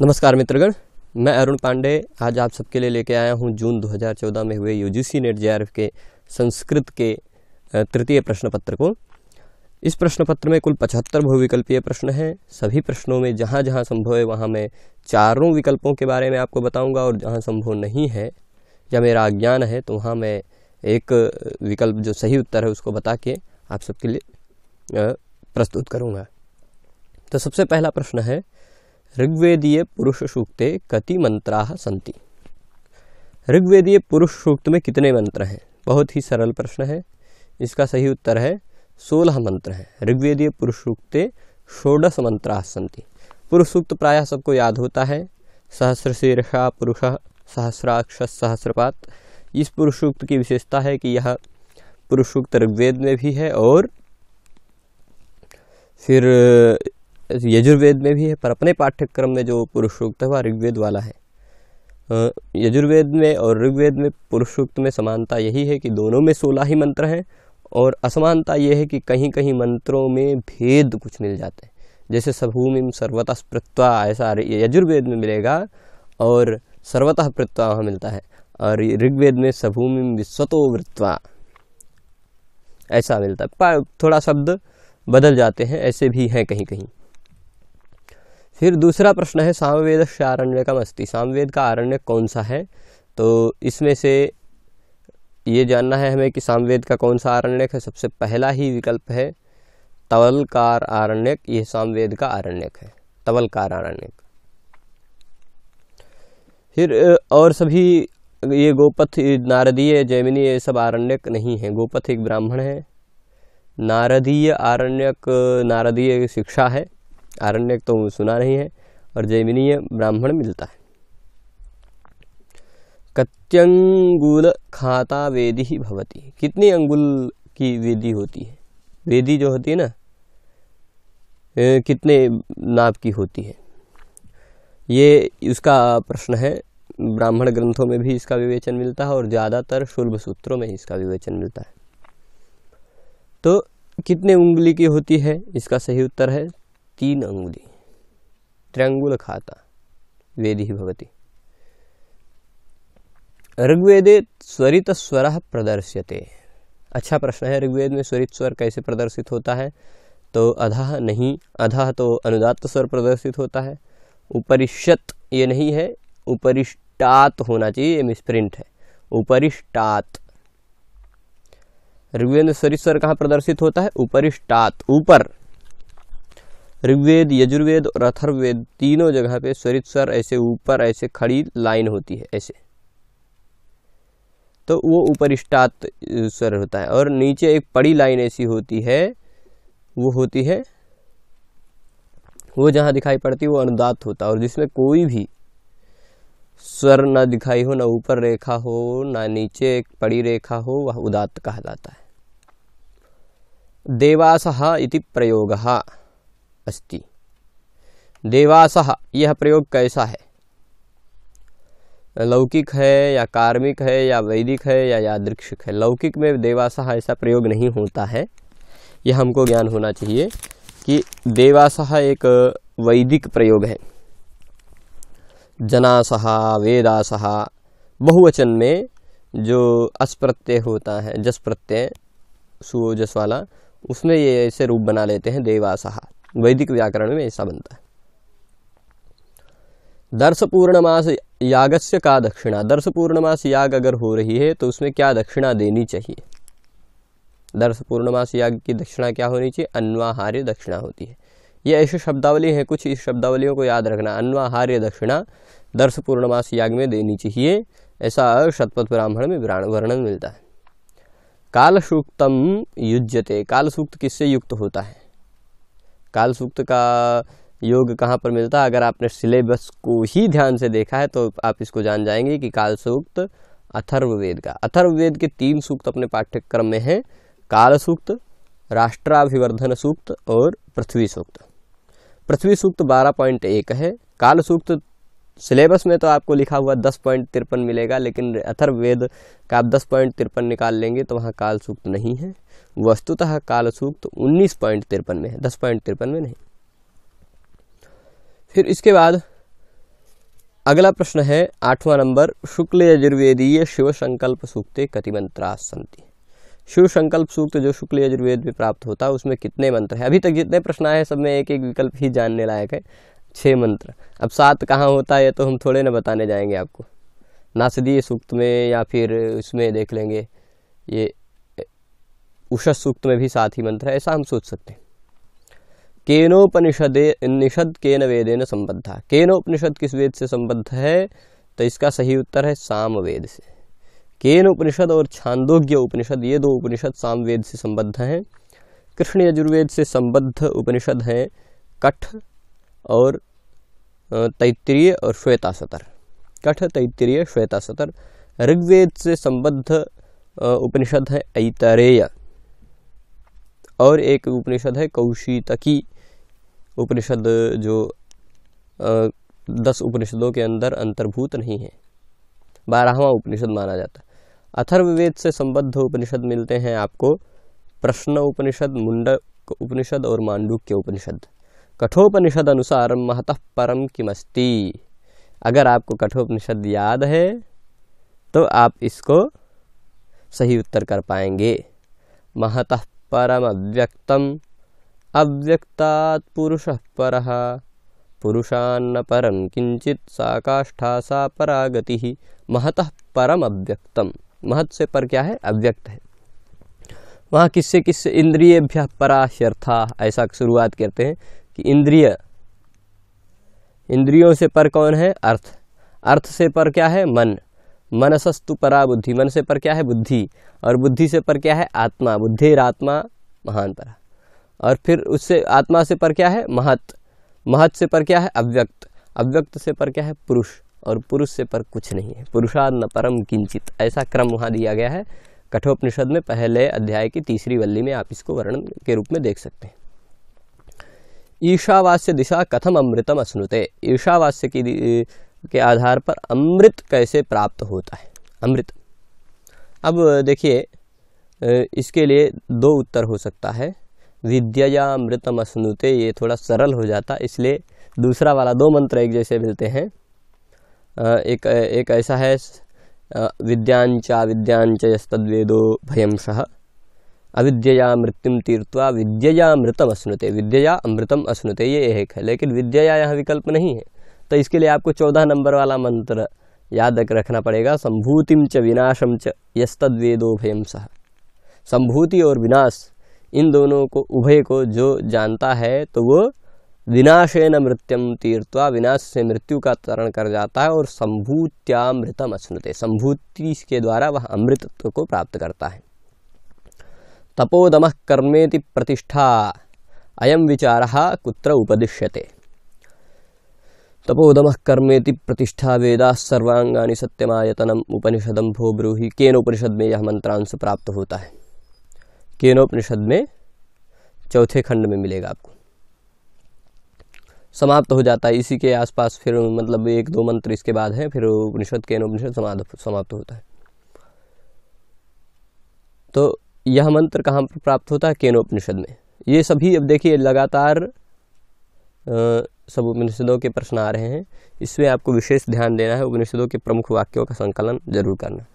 नमस्कार मित्रगण, मैं अरुण पांडे। आज आप सबके लिए लेके आया हूँ जून 2014 में हुए यूजीसी नेट जे के संस्कृत के तृतीय प्रश्न पत्र को। इस प्रश्न पत्र में कुल पचहत्तर बहुविकल्पीय प्रश्न हैं। सभी प्रश्नों में जहाँ जहाँ संभव है वहाँ मैं चारों विकल्पों के बारे में आपको बताऊँगा और जहाँ संभव नहीं है या मेरा अज्ञान है तो वहाँ मैं एक विकल्प जो सही उत्तर है उसको बता के आप सबके लिए प्रस्तुत करूँगा। तो सबसे पहला प्रश्न है ऋग्वेदीय पुरुष सूक्ते कति मंत्रा संति ऋग्वेदीय पुरुष सूक्त में कितने मंत्र हैं? बहुत ही सरल प्रश्न है। इसका सही उत्तर है, सोलह मंत्र हैं। ऋग्वेदीय पुरुष सूक्ते षोडश मंत्रा संति पुरुष सूक्त प्रायः सबको याद होता है। सहस्र शीर्षा पुरुष, सहस्राक्ष, सहस्रपात। इस पुरुष सूक्त की विशेषता है कि यह पुरुष सूक्त ऋग्वेद में भी है और फिर यजुर्वेद में भी है, पर अपने पाठ्यक्रम में जो पुरुषोक्त है, वह ऋग्वेद वाला है। यजुर्वेद में और ऋग्वेद में पुरुषोक्त में समानता यही है कि दोनों में सोलह ही मंत्र हैं, और असमानता यह है कि कहीं कहीं मंत्रों में भेद कुछ मिल जाते हैं। जैसे सभूमिम सर्वतः प्रत्वा ऐसा यजुर्वेद में मिलेगा, और सर्वतः प्रत्वा वहाँ मिलता है, और ऋग्वेद में सभूमिम विश्वतो वृत्वा ऐसा मिलता है। थोड़ा शब्द बदल जाते हैं, ऐसे भी हैं कहीं कहीं फिर दूसरा प्रश्न है सामवेद आरण्यकम अस्ति सामवेद का आरण्य कौन सा है? तो इसमें से ये जानना है हमें कि सामवेद का कौन सा आरण्यक है। सबसे पहला ही विकल्प है तवलकार आरण्यक। ये सामवेद का आरण्यक है, तवलकार आरण्यक। फिर और सभी, ये गोपथ, नारदीय, जैमिनी, ये सब आरण्यक नहीं है। गोपथ एक ब्राह्मण है। नारदीय आरण्यक, नारदीय शिक्षा है। आरण्यक तो सुना नहीं है, और जैमिनीय ब्राह्मण मिलता है। कत्यंगुल खाता वेदी ही भवती। कितनी अंगुल की वेदी होती है? वेदी जो होती है ना कितने नाप की होती है? ये उसका प्रश्न है। ब्राह्मण ग्रंथों में भी इसका विवेचन मिलता है, और ज़्यादातर शुल्भ सूत्रों में इसका विवेचन मिलता है। तो कितने उंगली की होती है? इसका सही उत्तर है तीन अंगुली। त्र्यंगुल खाता। वेदी भवती। ऋग्वेदे स्वरित स्वर प्रदर्श्यते। अच्छा प्रश्न है, ऋग्वेद में स्वरित स्वर कैसे प्रदर्शित होता है? तो अधः नहीं, अधः तो अनुदात स्वर प्रदर्शित होता है। उपरिष्यत ये नहीं है, उपरिष्टात होना चाहिए, ये मिसप्रिंट है। उपरिष्टात। ऋग्वेद में स्वरित स्वर कहाँ प्रदर्शित होता है? उपरिष्टात, ऊपर। ऋग्वेद, यजुर्वेद और अथर्ववेद तीनों जगह पे स्वरित स्वर ऐसे ऊपर, ऐसे खड़ी लाइन होती है, ऐसे। तो वो उपरिष्टात स्वर होता है और नीचे एक पड़ी लाइन ऐसी होती है, वो होती है, वो जहाँ दिखाई पड़ती है, वो अनुदात होता है और जिसमें कोई भी स्वर ना दिखाई हो, ना ऊपर रेखा हो, ना नीचे एक पड़ी रेखा हो, वह उदात कहा जाता है। देवासहा इति प्रयोग। अस्ति। देवासह यह प्रयोग कैसा है? लौकिक है या कार्मिक है या वैदिक है या यादृक्षिक है? लौकिक में देवासह ऐसा प्रयोग नहीं होता है। यह हमको ज्ञान होना चाहिए कि देवासह एक वैदिक प्रयोग है। जनासहा वेदासहा बहुवचन में जो अस प्रत्यय होता है जस प्रत्यय सुजस वाला, उसमें ये ऐसे रूप बना लेते हैं देवासहा वैदिक व्याकरण में ऐसा बनता है। दर्श पूर्णमास यागस्य का दक्षिणा। दर्श पूर्णमास याग अगर हो रही है तो उसमें क्या दक्षिणा देनी चाहिए? दर्श पूर्णमास याग की दक्षिणा क्या होनी चाहिए? अन्वाहार्य दक्षिणा होती है। ये ऐसी शब्दावली है, कुछ इस शब्दावलियों को याद रखना। अन्वाहार्य दक्षिणा दर्श पूर्णमास याग में देनी चाहिए। ऐसा शतपथ ब्राह्मण में वर्णन मिलता है। काल सूक्तम युज्यते। काल सूक्त किससे युक्त होता है? काल सूक्त का योग कहाँ पर मिलता है? अगर आपने सिलेबस को ही ध्यान से देखा है तो आप इसको जान जाएँगे कि काल सूक्त अथर्ववेद का। अथर्ववेद के तीन सूक्त अपने पाठ्यक्रम में हैं काल सूक्त राष्ट्राभिवर्धन सूक्त और पृथ्वी सूक्त। पृथ्वी सूक्त बारह पॉइंट एक है। काल सूक्त सिलेबस में तो आपको लिखा हुआ दस पॉइंट तिरपन मिलेगा, लेकिन अथर्ववेद का आप दस पॉइंट तिरपन निकाल लेंगे तो वहाँ काल सूक्त नहीं है। वस्तुतः काल सूक्त उन्नीस पॉइंट तिरपन में है, दस पॉइंट तिरपन में नहीं। फिर इसके बाद अगला प्रश्न है, आठवां नंबर, शुक्ल यजुर्वेदीय शिव संकल्प सूक्ते कति मंत्रास संति शिव संकल्प सूक्त जो शुक्ल यजुर्वेद में प्राप्त होता है उसमें कितने मंत्र हैं? अभी तक जितने प्रश्न आए सब में एक एक विकल्प ही जानने लायक है। छः मंत्र। अब सात कहाँ होता है तो हम थोड़े ना बताने जाएँगे आपको। नासदीय सूक्त में या फिर उसमें देख लेंगे, ये उषस सूक्त में भी साथ ही मंत्र है, ऐसा हम सोच सकते हैं। केनोपनिषदे निषद केन वेदेन संबद्ध। केनोपनिषद किस वेद से संबद्ध है? तो इसका सही उत्तर है साम वेद से। केन उपनिषद और छांदोग्य उपनिषद, ये दो उपनिषद साम वेद से संबद्ध हैं। कृष्ण यजुर्वेद से संबद्ध उपनिषद हैं कठ और तैतरीय और श्वेता सतर। कठ तैतरीय श्वेता सतर। ऋग्वेद से संबद्ध उपनिषद है ऐतरेय। और एक उपनिषद है कौशितकी उपनिषद जो दस उपनिषदों के अंदर अंतर्भूत नहीं है। बारहवा उपनिषद माना जाता है। अथर्ववेद से संबद्ध उपनिषद मिलते हैं आपको। प्रश्न उपनिषद, मुंडक उपनिषद और मांडुक्य उपनिषद। कठोपनिषद अनुसार महतः परम किमस्ति। अगर आपको कठोपनिषद याद है तो आप इसको सही उत्तर कर पाएँगे। महतः परम अव्यक्तम अव्यक्तात् पुरुषः परः। पुरुषान्न परम किंचित सा सा परागति। महतः परम अव्यक्तम महत से पर क्या है? अव्यक्त है। वहाँ किससे किससे इंद्रियभ्य पराशर्था ऐसा शुरुआत करते हैं कि इंद्रिय। इंद्रियों से पर कौन है? अर्थ। अर्थ से पर क्या है? मन। मनसस्तु परा बुद्धि। मन से पर क्या है? बुद्धि। और बुद्धि से पर क्या है? आत्मा। बुद्धि आत्मा महान परा और फिर उससे आत्मा से पर क्या है? महत। महत से पर क्या है? अव्यक्त। अव्यक्त से पर क्या है? पुरुष। और पुरुष से पर कुछ नहीं है। पुरुषाद न परम किंचित। ऐसा क्रम वहाँ दिया गया है। कठोपनिषद में पहले अध्याय की तीसरी वल्ली में आप इसको वर्णन के रूप में देख सकते हैं। ईशावास्य दिशा कथम अमृतम अस्नुते ईशावास्य की के आधार पर अमृत कैसे प्राप्त होता है? अमृत। अब देखिए इसके लिए दो उत्तर हो सकता है। विद्या या अमृतम अस्नुते, ये थोड़ा सरल हो जाता, इसलिए दूसरा वाला दो मंत्र एक जैसे मिलते हैं। एक एक ऐसा है विद्यांचा विद्यांच यस्तद्वेदो भयंशः अविद्यया मृत्युम तीर्थवा विद्यया अमृतम अश्नुते विद्यया अमृतम अश्नुते ये एक है, लेकिन विद्यया यहाँ विकल्प नहीं है। तो इसके लिए आपको चौदह नंबर वाला मंत्र याद रखना पड़ेगा संभूतिम च विनाशम च यस्तद्वेदो भयंशः संभूति और विनाश, इन दोनों को, उभय को जो जानता है तो वो विनाशेन मृत्युम तीर्थवा विनाश से मृत्यु का तरण कर जाता है और संभूत्यामृतम अश्नुते। संभूति के द्वारा वह अमृतत्व को प्राप्त करता है। तपोदम कर्मेति प्रतिष्ठा अयम विचार कुत्र उपदिश्यते। तपोदम कर्मेति प्रतिष्ठा वेदा सर्वांगानि सत्यमायतनम। उपनिषदम भो ब्रूहि। केनोपनिषद में यह मंत्रांश प्राप्त होता है। केनोपनिषद में चौथे खंड में मिलेगा आपको। समाप्त हो जाता है। इसी के आसपास फिर मतलब एक दो मंत्र इसके बाद है, फिर उपनिषद के उपनिषद समाप्त होता है। तो यह मंत्र कहाँ पर प्राप्त होता है? केनोपनिषद में। ये सभी अब देखिए लगातार सब उपनिषदों के प्रश्न आ रहे हैं। इसमें आपको विशेष ध्यान देना है, उपनिषदों के प्रमुख वाक्यों का संकलन ज़रूर करना।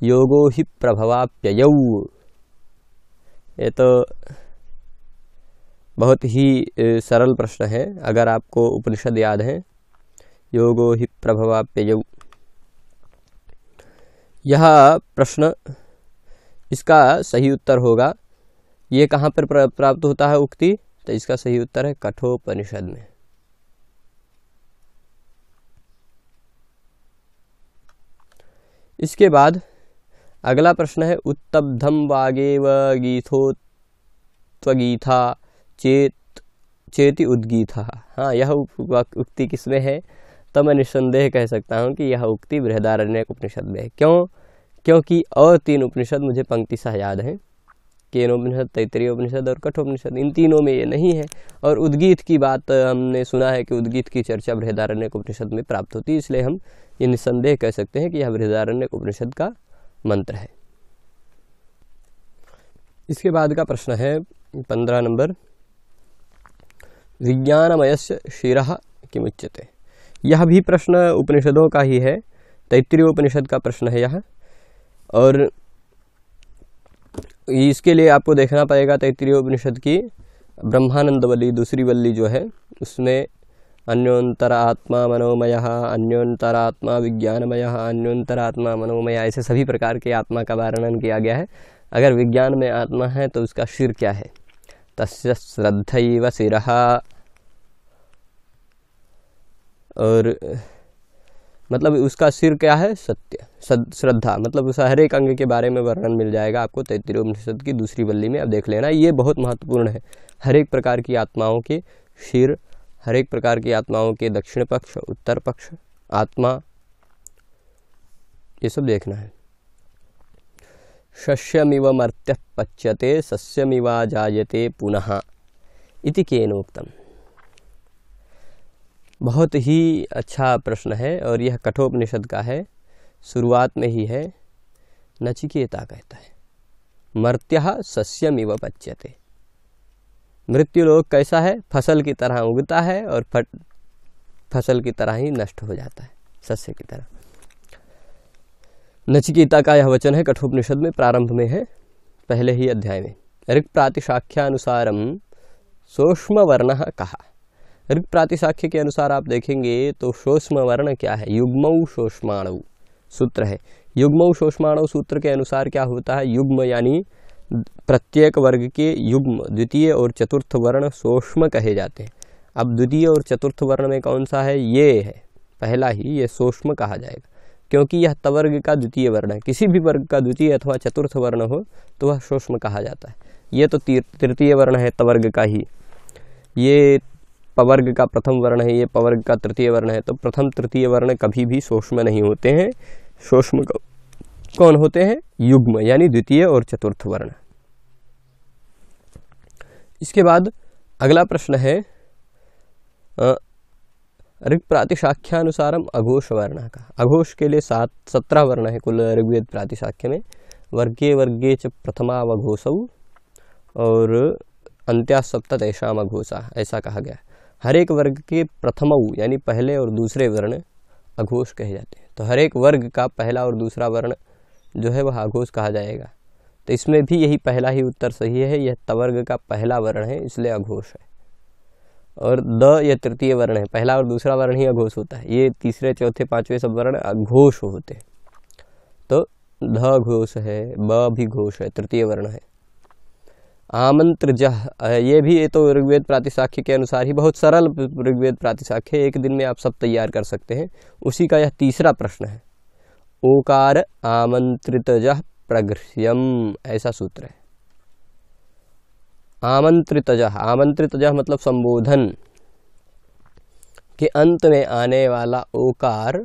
योगो ही प्रभवाप्यय। ये तो बहुत ही सरल प्रश्न है, अगर आपको उपनिषद याद है। योगो ही प्रभवाप्ययौ। यह प्रश्न इसका सही उत्तर होगा। ये कहाँ पर, प्राप्त होता है उक्ति? तो इसका सही उत्तर है कठोपनिषद में। इसके बाद अगला प्रश्न है उत्तब्धम वागेव गीथोत्वगीथा चेत, चेति उद्गीत हाँ यह उक्ति किसमें है? तो मैं निस्संदेह कह सकता हूँ कि यह उक्ति बृहदारण्य उपनिषद में है। क्यों? क्योंकि और तीन उपनिषद मुझे पंक्ति सा याद हैं। केनोपनिषद तैतरीय उपनिषद और कठोपनिषद इन तीनों में ये नहीं है। और उद्गीत की बात हमने सुना है कि उद्गीत की चर्चा बृहदारण्य उपनिषद में प्राप्त होती है, इसलिए हम ये निस्संदेह कह सकते हैं कि यह बृहदारण्य उपनिषद का मंत्र है। इसके बाद का प्रश्न है, पंद्रह नंबर। विज्ञानमय शिर किमुच्यते यह भी प्रश्न उपनिषदों का ही है, तैतृय उपनिषद का प्रश्न है यह। और इसके लिए आपको देखना पड़ेगा तैतृय उपनिषद की ब्रह्मानंद वल्ली दूसरी वल्ली जो है, उसमें अन्योंतरात्मा मनोमय अन्योंतरात्मा विज्ञानमय अन्योंतरात्मा मनोमय ऐसे सभी प्रकार के आत्मा का वर्णन किया गया है। अगर विज्ञान में आत्मा है तो उसका शिर क्या है? तस्य श्रद्ध सिर और मतलब उसका सिर क्या है? सत्य श्रद्धा। मतलब उस हर एक अंग के बारे में वर्णन मिल जाएगा आपको तैतृपनिषद की दूसरी बल्ली में। अब देख लेना, ये बहुत महत्वपूर्ण है। हर एक प्रकार की आत्माओं के शिर हर एक प्रकार की आत्माओं के दक्षिण पक्ष, उत्तर पक्ष, आत्मा, ये सब देखना है। शस्यमिव मर्त्य पच्यते सस्यमिवा जायते पुनः, इति केनोक्तम। बहुत ही अच्छा प्रश्न है और यह कठोपनिषद का है, शुरुआत में ही है, नचिकेता कहता है, मर्त्य सस्यमिव पच्यते मृत्यु लोग कैसा है? फ़सल की तरह उगता है और फट फ़सल की तरह ही नष्ट हो जाता है, सस्य की तरह। नचिकेता का यह वचन है, कठोपनिषद में प्रारंभ में है, पहले ही अध्याय में। ऋग प्रातिशाख्यानुसारम सूक्ष्म वर्ण कहा। ऋग प्रातिशाख्य के अनुसार आप देखेंगे तो सूक्ष्म वर्ण क्या है? युग्म शोष्माणु सूत्र है। युग्म शोष्माणु सूत्र के अनुसार क्या होता है? युग्म यानी प्रत्येक वर्ग के युग्म, द्वितीय और चतुर्थ वर्ण सूक्ष्म कहे जाते हैं। अब द्वितीय और चतुर्थ वर्ण में कौन सा है? ये है। पहला ही ये सूक्ष्म कहा जाएगा। क्योंकि यह तवर्ग का द्वितीय वर्ण है। किसी भी वर्ग का द्वितीय अथवा चतुर्थ वर्ण हो तो वह सूक्ष्म कहा जाता है। ये तो तृतीय वर्ण है, तवर्ग का ही। ये पवर्ग का प्रथम वर्ण है, ये पवर्ग का तृतीय वर्ण है तो प्रथम तृतीय वर्ण कभी भी सूक्ष्म नहीं होते हैं। सूक्ष्म कौन होते हैं? युग्म, यानी द्वितीय और चतुर्थ वर्ण। इसके बाद अगला प्रश्न है ऋग प्रातिशाख्यानुसारम अघोष वर्ण का। अघोष के लिए सात, सत्रह वर्ण है कुल ऋग्वेद प्रातिशाख्य में। वर्गे वर्गे च प्रथमावघोष और अंत्या सप्त ऐशाम अघोषा, ऐसा कहा गया। हर एक वर्ग के प्रथम, यानी पहले और दूसरे वर्ण अघोष कहे जाते हैं। तो हर एक वर्ग का पहला और दूसरा वर्ण जो है वह आघोष कहा जाएगा। तो इसमें भी यही पहला ही उत्तर सही है, यह तवर्ग का पहला वर्ण है, इसलिए अघोष है। और द यह तृतीय वर्ण है, पहला और दूसरा वर्ण ही अघोष होता है। ये तीसरे, चौथे, पाँचवें सब वर्ण अघोष होते हैं। तो ध घोष है, ब भी घोष है, तृतीय वर्ण है। आमंत्र जह ये भी ये तो ऋग्वेद प्रातिशाख्य के अनुसार ही बहुत सरल ऋग्वेद प्रातिशाख्य एक दिन में आप सब तैयार कर सकते हैं। उसी का यह तीसरा प्रश्न है। ओकार आमंत्रित प्रगृह्यम, ऐसा सूत्र है। आमंत्रित आमंत्रित मतलब संबोधन, के अंत में आने वाला ओकार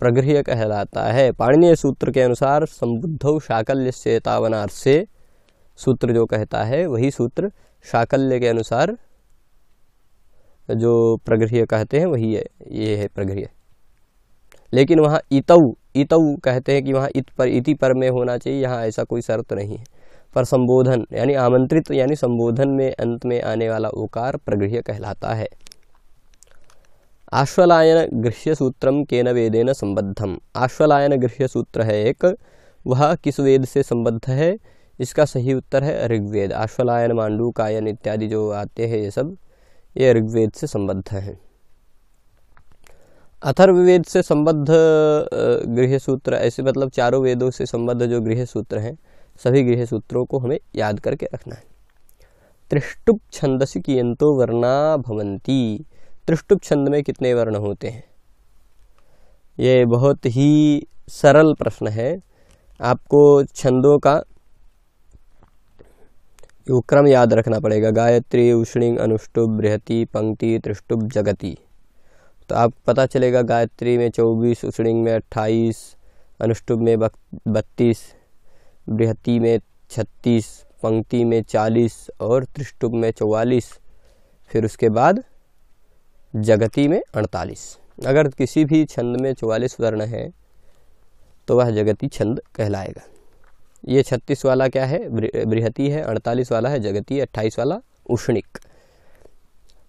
प्रगृह्य कहलाता है। पाणनीय सूत्र के अनुसार संबुद्ध शाकल्य से सूत्र जो कहता है, वही सूत्र शाकल्य के अनुसार जो प्रगृह्य कहते हैं, वही है, ये है प्रगृह्य। लेकिन वहाँ इतऊ इतऊ कहते हैं कि वहाँ इत पर, इति पर में होना चाहिए, यहाँ ऐसा कोई शर्त नहीं है। पर संबोधन, यानी आमंत्रित, यानी संबोधन में अंत में आने वाला ओकार प्रगृह्य कहलाता है। आश्वलायन गृह्य सूत्रम केन वेदेन संबद्धम। आश्वलायन गृह्य सूत्र है एक, वह किस वेद से संबद्ध है? इसका सही उत्तर है ऋग्वेद। आश्वलायन मांडू कायन इत्यादि जो आते हैं, ये सब, ये ऋग्वेद से संबद्ध हैं। अथर्ववेद से संबद्ध गृह सूत्र, ऐसे मतलब चारों वेदों से संबद्ध जो गृह सूत्र हैं, सभी गृह सूत्रों को हमें याद करके रखना है। त्रिष्टुप छंदसी कियंतो वर्णा भवंती त्रिष्टुप छंद में कितने वर्ण होते हैं? ये बहुत ही सरल प्रश्न है। आपको छंदों का क्रम याद रखना पड़ेगा। गायत्री, उष्णिंग, अनुष्टुप, बृहति, पंक्ति, त्रिष्टुप, जगती। तो आप पता चलेगा गायत्री में चौबीस उष्णिंग में अट्ठाईस अनुष्टुभ में बत्तीस, बृहति में छत्तीस, पंक्ति में चालीस और त्रिष्टुभ में चौवालीस, फिर उसके बाद जगती में अड़तालीस। अगर किसी भी छंद में चौवालीस वर्ण है तो वह जगती छंद कहलाएगा। ये छत्तीस वाला क्या है? बृहति है, अड़तालीस वाला है, जगती अट्ठाईस वाला उष्णिक।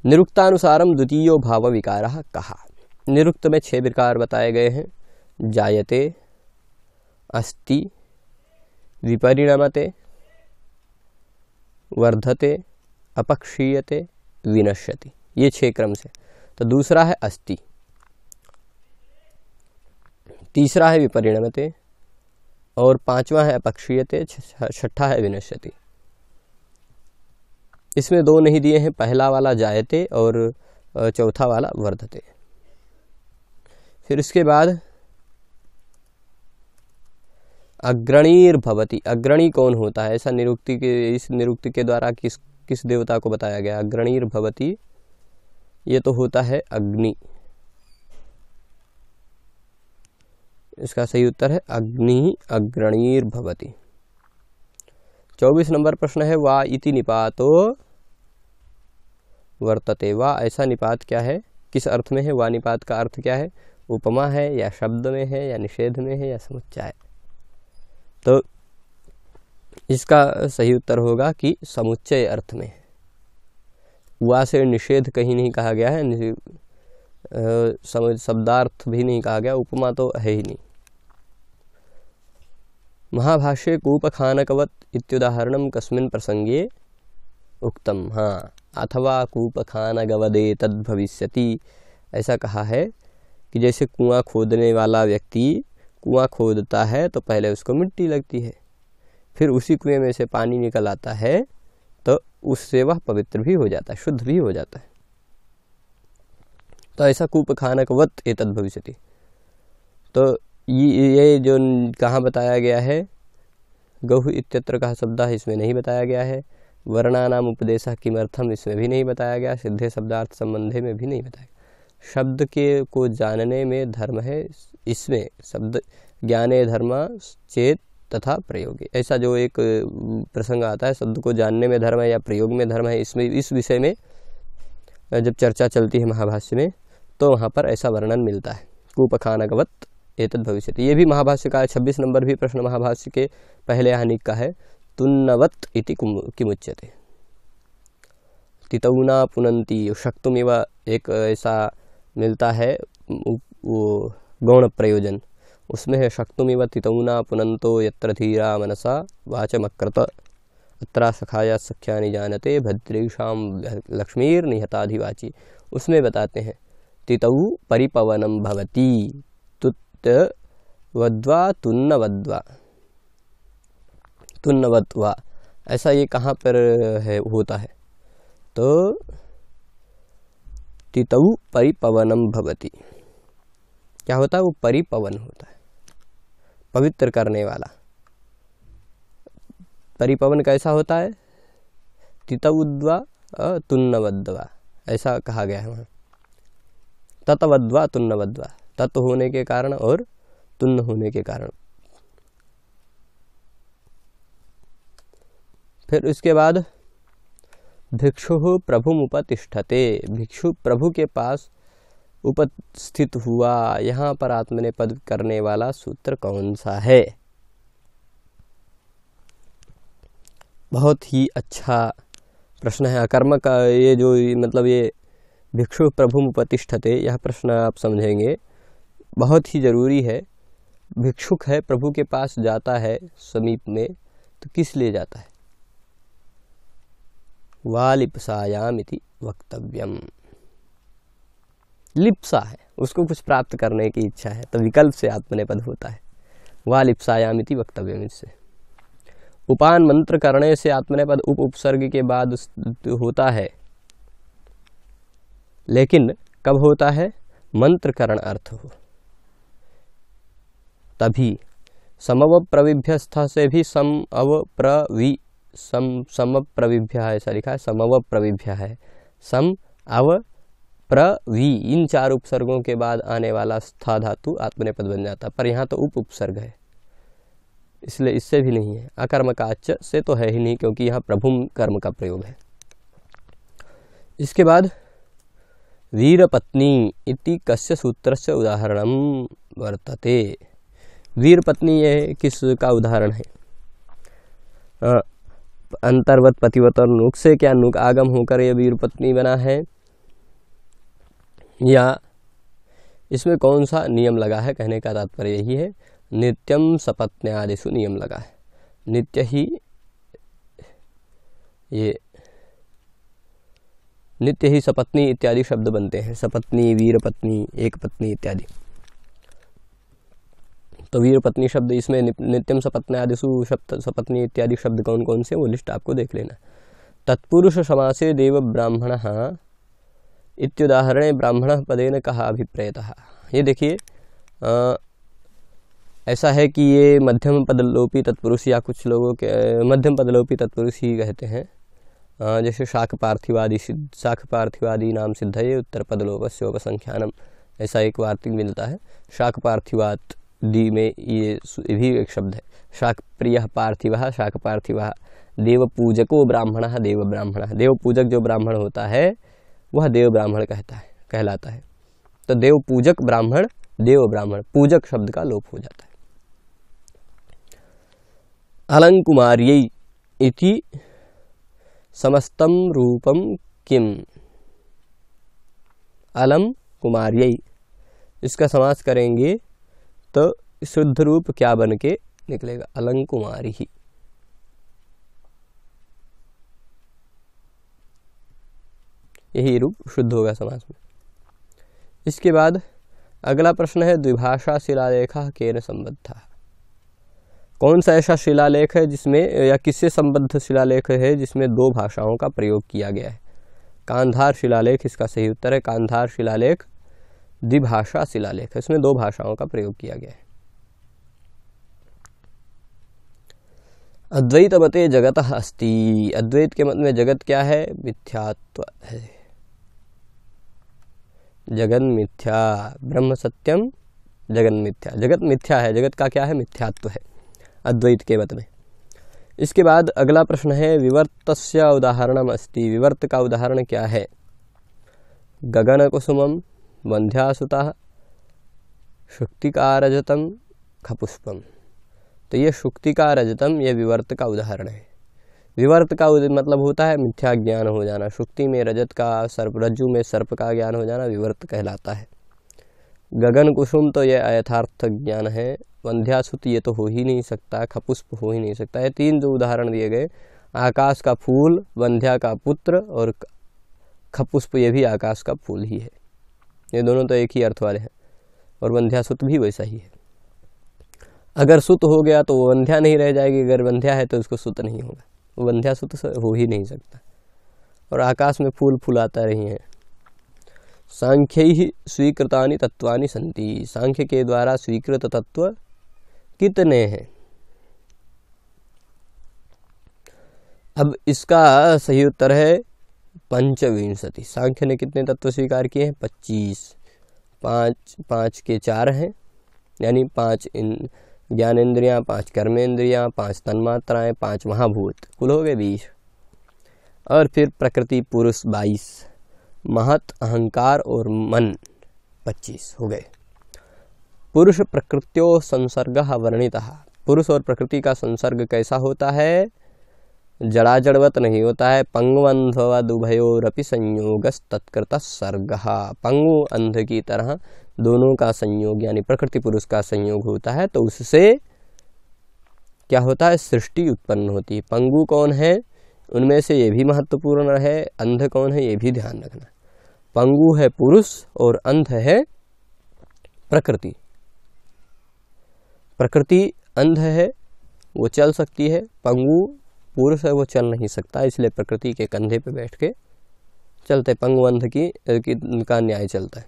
निरुक्तानुसारम द्वितीय भाव विकार कहा निरुक्त में छह विकार बताए गए हैं। जायते, अस्ति, विपरिणमते, वर्धते, अपक्षीयते, विनश्यति। ये छह क्रम से। तो दूसरा है अस्ति। तीसरा है विपरिणमते और पांचवा है अपक्षीयते छठा है विनश्यति। इसमें दो नहीं दिए हैं, पहला वाला जायते और चौथा वाला वर्धते फिर इसके बाद, अग्रणीर भवती। अग्रणी कौन होता है? ऐसा निरुक्ति के, इस निरुक्ति के द्वारा किस किस देवता को बताया गया? अग्रणीर भवती, ये तो होता है अग्नि। इसका सही उत्तर है अग्नि, अग्रणीर भवती। चौबीस नंबर प्रश्न है, वा इति निपातो वर्तते। वा ऐसा निपात क्या है? किस अर्थ में है? वा निपात का अर्थ क्या है? उपमा है या शब्द में है या निषेध में है या समुच्चय? तो इसका सही उत्तर होगा कि समुच्चय अर्थ में है। वा से निषेध कहीं नहीं कहा गया है शब्दार्थ भी नहीं कहा गया, उपमा तो है ही नहीं। महाभाष्य कूपखानकवत इत्युदाहरणं कस्मिन् प्रसंगे उक्तम हाँ। अथवा कूपखानगवदे तद भविष्यति ऐसा कहा है कि जैसे कुआँ खोदने वाला व्यक्ति कुआँ खोदता है तो पहले उसको मिट्टी लगती है। फिर उसी कुएँ में से पानी निकल आता है तो उससे वह पवित्र भी हो जाता है, शुद्ध भी हो जाता है। तो ऐसा कूप खानकवत तद भविष्य तो ये जो कहाँ बताया गया है, गहु इत्यत्र का शब्द है इसमें नहीं बताया गया है। वर्णानाम उपदेश किमर्थम इसमें भी नहीं बताया गया, सिद्धे शब्दार्थ संबंधे में भी नहीं बताया शब्द के को जानने में धर्म है इसमें शब्द ज्ञाने धर्म चेत तथा प्रयोग। ऐसा जो एक प्रसंग आता है, शब्द को जानने में धर्म है या प्रयोग में धर्म है, इसमें, इस विषय में, जब चर्चा चलती है महाभाष्य में तो वहाँ पर ऐसा वर्णन मिलता है। कूपखानकवत एतद भविष्य ये भी महाभाष्य का है, छब्बीस नंबर भी प्रश्न महाभाष्य के पहले हानि का है। तुन्नवत इति किमुच्यते। तितौना पुनंती शक्तुमिव एक ऐसा मिलता है वो गौण प्रयोजन उसमें है, शक्तुमिव तितौना पुनंतो यत्र धीरा मनसा, वाचमक्रत, अत्रा सखाया सख्यानि जानते भद्रेशा लक्ष्मीर निहताधिवाची उसमें बताते हैं, तितौ परिपवनम भवती वद्वा तुन्न वद्वा तुन्न वद्वा ऐसा ये कहाँ पर, है, होता है? तो तितऊ परिपवनम भवती। क्या होता है? वो परिपवन होता है। पवित्र करने वाला। परिपवन कैसा होता है? तितउद्वा तुन्नवद्वा। ऐसा कहा गया है वहाँ। ततवद्वा, तुन्नवद्वा। तत्व होने के कारण और तुन्न होने के कारण। फिर उसके बाद, भिक्षु प्रभु उपतिष्ठते। भिक्षु प्रभु के पास उपस्थित हुआ। यहाँ पर आत्मनिपद करने वाला सूत्र कौन सा है? बहुत ही अच्छा प्रश्न है। अकर्म का ये जो मतलब ये भिक्षु प्रभु उपतिष्ठते, यह प्रश्न आप समझेंगे। बहुत ही ज़रूरी है। भिक्षुक है, प्रभु के पास जाता है समीप में तो किस लिए जाता है? वालिपसायाम इति वक्तव्यम। लिप्सा है, उसको कुछ प्राप्त करने की इच्छा है तो विकल्प से आत्मनेपद होता है। वालिप्सायाम इति वक्तव्यम इससे। उपान मंत्र करने से आत्मनेपद उप उपसर्ग के बाद होता है। लेकिन कब होता है? मंत्र करण अर्थ हो। तभी समव प्रविभ्यस्थ से भी सम अव प्रवि सम सम प्रविभ्य ऐसा लिखा है समव प्रविभ्य है सम, अव प्रवि इन चार उपसर्गों के बाद आने वाला स्था धातु आत्मनेपद बन जाता पर यहाँ तो उप उपसर्ग है। इसलिए इससे भी नहीं है। अकर्म का से तो है ही नहीं, क्योंकि यहाँ प्रभुम कर्म का प्रयोग है। इसके बाद, वीरपत्नी इति कस्य सूत्र से उदाहरण वर्तते। वीर पत्नी ये किस का उदाहरण है? अंतर्वत पतिवत और नुक से क्या नुक आगम होकर यह वीर पत्नी बना है? या इसमें कौन सा नियम लगा है? कहने का तात्पर्य यही है। नित्यम सपत्न्यादिशु नियम लगा है। नित्य ही ये नित्य ही सपत्नी इत्यादि शब्द बनते हैं। सपत्नी, वीर पत्नी, एक पत्नी इत्यादि। तो वीर पत्नी शब्द इसमें नित्यम सपत्न आदिशु शब्द, सपत्नी इत्यादि शब्द कौन कौन से वो लिस्ट आपको देख लेना। तत्पुरुष समासे देव ब्राह्मण इत्युदाहरणे ब्राह्मण पदेन कहा अभिप्रेत। ये देखिए ऐसा है कि ये मध्यम पदलोपी तत्पुरुष या कुछ लोगों के, मध्यम पदलोपी तत्पुरुष ही कहते हैं। जैसे शाख पार्थिवादी शाख पार्थिवादी नाम सिद्ध है उत्तर पदलोप पदलोपस्योपसंख्यानम, ऐसा एक वार्तिक मिलता है। शाख पार्थिवाद दी में ये भी एक शब्द है। शाक प्रिय पार्थिव, शाक पार्थिव। देव पूजको ब्राह्मण, देव ब्राह्मण। देव पूजक जो ब्राह्मण होता है, वह देव ब्राह्मण कहता है, कहलाता है। तो देव पूजक ब्राह्मण, देव ब्राह्मण, पूजक शब्द का लोप हो जाता है। अलंकुमार्य इति समस्तम रूपम किम? अलम कुमार्य इसका समास करेंगे तो शुद्ध रूप क्या बन के निकलेगा? अलंकुमारी ही। यही रूप शुद्ध होगा समाज में। इसके बाद अगला प्रश्न है, द्विभाषा शिलालेख केन संबद्ध? कौन सा ऐसा शिलालेख है जिसमें, या किससे संबद्ध शिलालेख है जिसमें दो भाषाओं का प्रयोग किया गया है? कांधार शिलालेख, इसका सही उत्तर है, कांधार शिलालेख द्विभाषा शिलालेख इसमें दो भाषाओं का प्रयोग किया गया है। अद्वैत मते जगत अस्ति। अद्वैत के मत में जगत क्या है? मिथ्यात्व है। जगन मिथ्या, ब्रह्म सत्यम, जगन मिथ्या। जगत मिथ्या है, जगत का क्या है? मिथ्यात्व है। अद्वैत के मत में। इसके बाद अगला प्रश्न है विवर्त उदाहरणम अस्ति। विवर्त का उदाहरण क्या है? गगन कुसुमम वंध्यासुता शुक्तिका रजतम खपुष्पम। तो ये शुक्ति का रजतम ये विवर्त का उदाहरण है। विवर्त का मतलब होता है मिथ्या ज्ञान हो जाना, शुक्ति में रजत का सर्प, रज्जु में सर्प का ज्ञान हो जाना, विवर्त कहलाता है। गगन कुसुम तो यह अयथार्थ ज्ञान है वंध्यासुत ये तो हो ही नहीं सकता, खपुष्प हो ही नहीं सकता। है तीन जो उदाहरण दिए गए, आकाश का फूल वंध्या का पुत्र और खपुष्प ये भी आकाश का फूल ही है। ये दोनों तो एक ही अर्थ वाले हैं। और वंध्या सुत भी वैसा ही है। अगर सुत हो गया तो वो वंध्या नहीं रह जाएगी, अगर वंध्या है तो उसको सुत नहीं होगा। वो वंध्या सुत हो ही नहीं सकता। और आकाश में फूल फूल आता रही हैं। सांख्य ही स्वीकृतानि तत्वानि संति सांख्य के द्वारा स्वीकृत तत्व कितने हैं? अब इसका सही उत्तर है पंचविंशति। सांख्य ने कितने तत्व स्वीकार किए हैं? पच्चीस। पाँच पाँच के चार हैं, यानी पाँच इन, ज्ञानेन्द्रियाँ, पाँच कर्मेंद्रियाँ, पाँच तन्मात्राएँ, पाँच महाभूत। कुल हो गए बीस। और फिर प्रकृति, पुरुष, बाईस। महत, अहंकार और मन, पच्चीस हो गए। पुरुष प्रकृत्यो संसर्ग वर्णित। पुरुष और प्रकृति का संसर्ग कैसा होता है? जड़ा जड़वत नहीं होता है। पंगवंधवद उभयोरपि संयोग तत्कृत सर्ग। पंगु अंध की तरह दोनों का संयोग यानी प्रकृति पुरुष का संयोग होता है तो उससे क्या होता है? सृष्टि उत्पन्न होती है। पंगु कौन है? उनमें से ये भी महत्वपूर्ण है। अंध कौन है? ये भी ध्यान रखना। पंगु है पुरुष और अंध है प्रकृति। प्रकृति अंध है, वो चल सकती है। पंगु पुरुष है वो चल नहीं सकता इसलिए प्रकृति के कंधे पे बैठ के चलते पंगवंध की, की न्याय चलता है।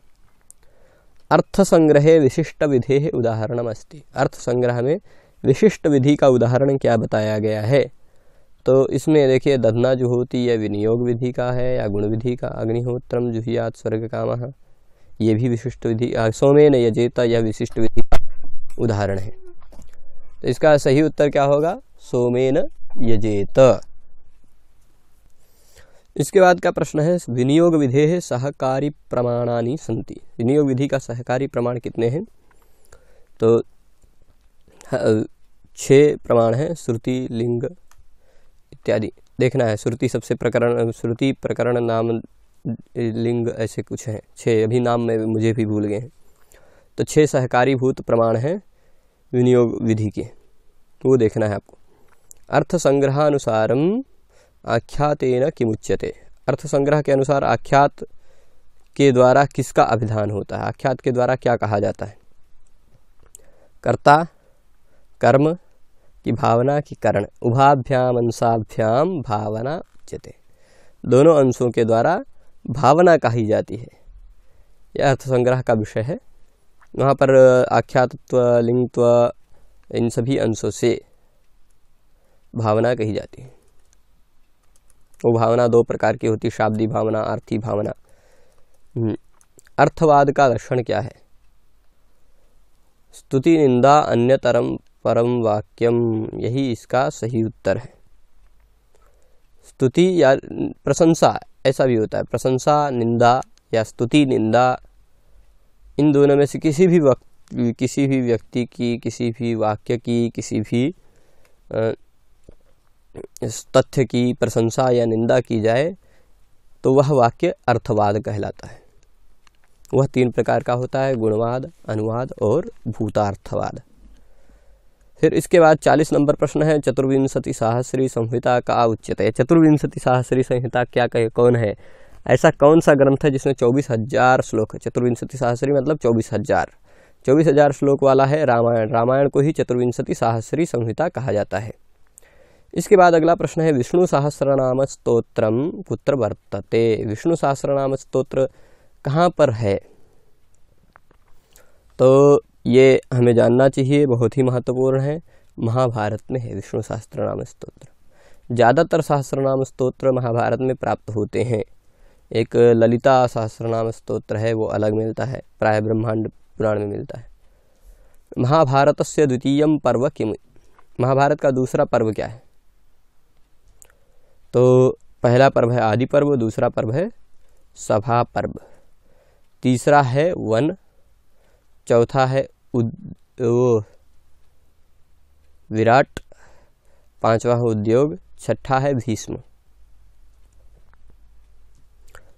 अर्थ संग्रह विशिष्ट विधे उदाहरण अस्ति अर्थ संग्रह में विशिष्ट विधि का उदाहरण क्या बताया गया है? तो इसमें देखिए दधना जो होती है विनियोग विधि का है या गुण विधि का अग्निहोत्रम जुहियात स्वर्ग काम ये भी विशिष्ट विधि सोमेन यजेता यह विशिष्ट विधि का उदाहरण है। तो इसका सही उत्तर क्या होगा? सोमेन यजेत। इसके बाद का प्रश्न है, विनियोग विधे सहकारी प्रमाणानी संति विनियोग विधि का सहकारी प्रमाण कितने हैं? तो छः प्रमाण हैं, श्रुति, लिंग इत्यादि। देखना है, श्रुति सबसे प्रकरण, श्रुति प्रकरण नाम, लिंग ऐसे कुछ हैं। छः, अभी नाम में मुझे भी भूल गए हैं। तो छह सहकारी भूत प्रमाण हैं, विनियोग विधि के। वो देखना है आपको। अर्थ संग्रहानुसारम आख्यातेन किमुच्यते। अर्थ संग्रह के अनुसार आख्यात के द्वारा किसका अभिधान होता है? आख्यात के द्वारा क्या कहा जाता है? कर्ता, कर्म की भावना की करण उभाभ्याम अंशाभ्याम भावना उच्यते। दोनों अंशों के द्वारा भावना कही जाती है। यह अर्थ संग्रह का विषय है। वहाँ पर आख्यातत्व, लिंगत्व, इन सभी अंशों से भावना कही जाती है। वो भावना दो प्रकार की होती शाब्दी भावना आर्थी भावना। हम्म, अर्थवाद का लक्षण क्या है? स्तुति निंदा अन्यतरम परम वाक्यम यही इसका सही उत्तर है। स्तुति या प्रशंसा ऐसा भी होता है। प्रशंसा निंदा या स्तुति निंदा इन दोनों में से किसी भी वक्त किसी भी व्यक्ति की किसी भी वाक्य की किसी भी तथ्य की प्रशंसा या निंदा की जाए तो वह वाक्य अर्थवाद कहलाता है। वह तीन प्रकार का होता है, गुणवाद, अनुवाद और भूतार्थवाद। फिर इसके बाद चालीस नंबर प्रश्न है, चतुर्विंशति सहस्री संहिता का उच्चते। चतुर्विंशति सहस्री संहिता क्या कहे, कौन है? ऐसा कौन सा ग्रंथ है जिसमें चौबीस हज़ार श्लोक है? चतुर्विंशति सहस्री मतलब चौबीस हज़ार। चौबीस हज़ार श्लोक वाला है रामायण। रामायण को ही चतुर्विंशति सहस्री संहिता कहा जाता है। इसके बाद अगला प्रश्न है, विष्णु सहस्रनाम स्त्रोत्र पुत्र वर्तते। विष्णु सहस्रनाम स्त्रोत्र कहाँ पर है? तो ये हमें जानना चाहिए, बहुत ही महत्वपूर्ण है। महाभारत में है विष्णु सहस्त्र नाम स्त्रोत्र ज़्यादातर सहस्रनाम स्त्रोत्र महाभारत में प्राप्त होते हैं। एक ललिता सहस्रनाम स्त्रोत्र है, वो अलग मिलता है, प्राय ब्रह्मांड पुराण में मिलता है। महाभारत से द्वितीय पर्व किम? महाभारत का दूसरा पर्व क्या है? तो पहला पर्व है आदि पर्व, दूसरा पर्व है सभा पर्व। तीसरा है वन, चौथा है उद, वो विराट, पांचवा है उद्योग, छठा है भीष्म।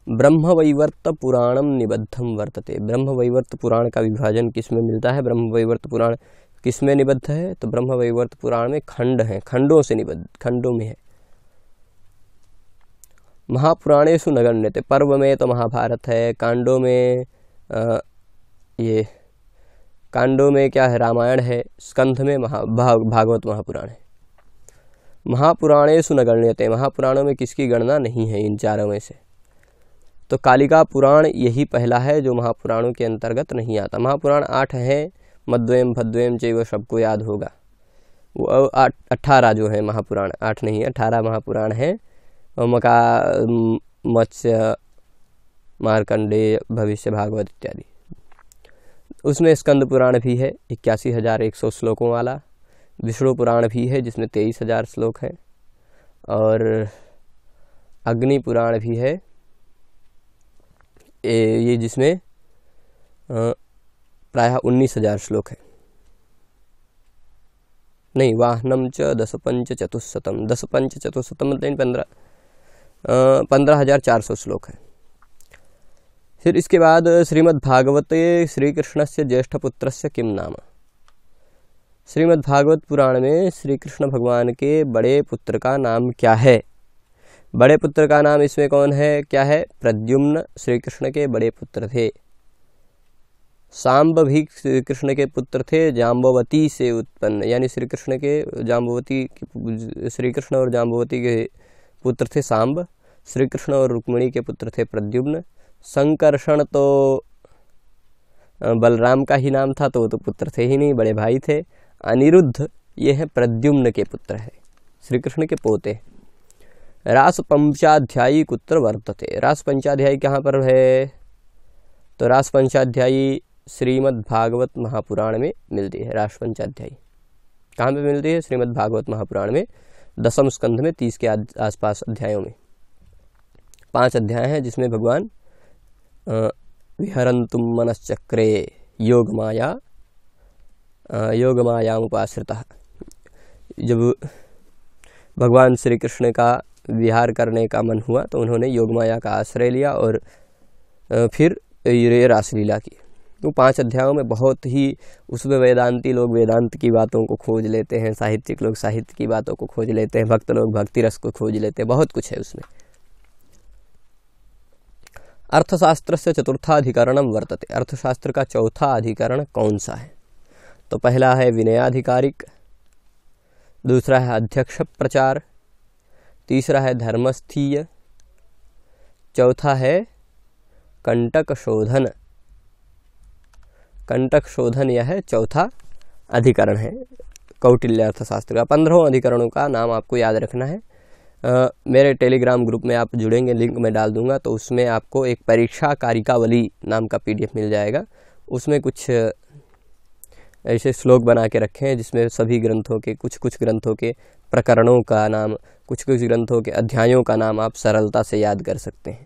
ब्रह्म वैवर्त पुराणम निबद्धम वर्तते। ब्रह्म वैवर्त पुराण का विभाजन किसमें मिलता है? ब्रह्म वैवर्त पुराण किसमें निबद्ध है? तो ब्रह्म वैवर्त पुराण में खंड है। खंडों से निबद्ध, खंडों में है। महापुराणेशु नगण्य पर्व में तो महाभारत है कांडों में आ, ये कांडों में क्या है रामायण है स्कंध में महा भाग, भागवत महापुराण है। महापुराणे सुनगण्यते महापुराणों में किसकी गणना नहीं है इन चारों में से? तो कालिका पुराण यही पहला है जो महापुराणों के अंतर्गत नहीं आता। महापुराण आठ हैं मद्वयम भद्वयम चाहिए वो सबको याद होगा। वो अट्ठारह जो है महापुराण आठ नहीं अठारह महापुराण है। मका मत्स्य मार्कंडेय भविष्य भागवत इत्यादि। उसमें स्कंद पुराण भी है, इक्यासी हज़ार एक सौ श्लोकों वाला। विष्णु पुराण भी है, जिसमें तेईस हज़ार श्लोक हैं। और अग्नि पुराण भी है ये जिसमें प्रायः उन्नीस हज़ार श्लोक है। नहीं, वाहनम च दस पंच चतुस्शतम दस पंच चतुशतम मतलब पंद्रह पंद्रह हज़ार चार सौ श्लोक है। फिर इसके बाद श्रीमद्भागवते श्री कृष्ण से ज्येष्ठ पुत्र से किम नाम? श्रीमद्भागवत पुराण में श्री कृष्ण भगवान के बड़े पुत्र का नाम क्या है? बड़े पुत्र का नाम इसमें कौन है? क्या है? प्रद्युम्न श्री कृष्ण के बड़े पुत्र थे। सांब भी श्री कृष्ण के पुत्र थे, जाम्बवती से उत्पन्न, यानी श्री कृष्ण के जाम्बवती श्री कृष्ण और जाम्बवती के पुत्र थे सांब श्री कृष्ण और रुक्मिणी के पुत्र थे प्रद्युम्न। संकर्षण तो बलराम का ही नाम था तो वो तो पुत्र थे ही नहीं, बड़े भाई थे। अनिरुद्ध, ये है प्रद्युम्न के पुत्र है श्री कृष्ण के पोते। रास पंचाध्यायी कुत्र वर्तते। रास पंचाध्यायी कहाँ पर है? तो रास पंचाध्यायी श्रीमद् भागवत महापुराण में मिलती है रास पंचाध्यायी कहाँ पे मिलती है? श्रीमद् भागवत महापुराण में। दसम स्कंध में तीस के आसपास अध्यायों में। पाँच अध्याय हैं जिसमें भगवान विहरन्तुं मनश्चक्रे योगमाया योगमायामुपाश्रितः। जब भगवान श्री कृष्ण का विहार करने का मन हुआ तो उन्होंने योग माया का आश्रय लिया और फिर ये रासलीला की। तो पाँच अध्यायों में बहुत ही उसमें वेदांती लोग वेदांत की बातों को खोज लेते हैं, साहित्यिक लोग साहित्य की बातों को खोज लेते हैं, भक्त लोग भक्ति रस को खोज लेते हैं, बहुत कुछ है उसमें। अर्थशास्त्र से चतुर्थाधिकरण वर्तते। अर्थशास्त्र का चौथा अधिकरण कौन सा है? तो पहला है विनयाधिकारिक, दूसरा है अध्यक्ष प्रचार, तीसरा है धर्मस्थीय, चौथा है कंटक शोधन। कंटक शोधन यह चौथा अधिकरण है कौटिल्य अर्थशास्त्र का पंद्रहों अधिकरणों का नाम आपको याद रखना है। आ, मेरे टेलीग्राम ग्रुप में आप जुड़ेंगे लिंक में डाल दूँगा तो उसमें आपको एक परीक्षा कारिकावली नाम का पीडीएफ मिल जाएगा। उसमें कुछ ऐसे श्लोक बना के रखे हैं जिसमें सभी ग्रंथों के कुछ कुछ ग्रंथों के प्रकरणों का नाम कुछ कुछ ग्रंथों के अध्यायों का नाम आप सरलता से याद कर सकते हैं।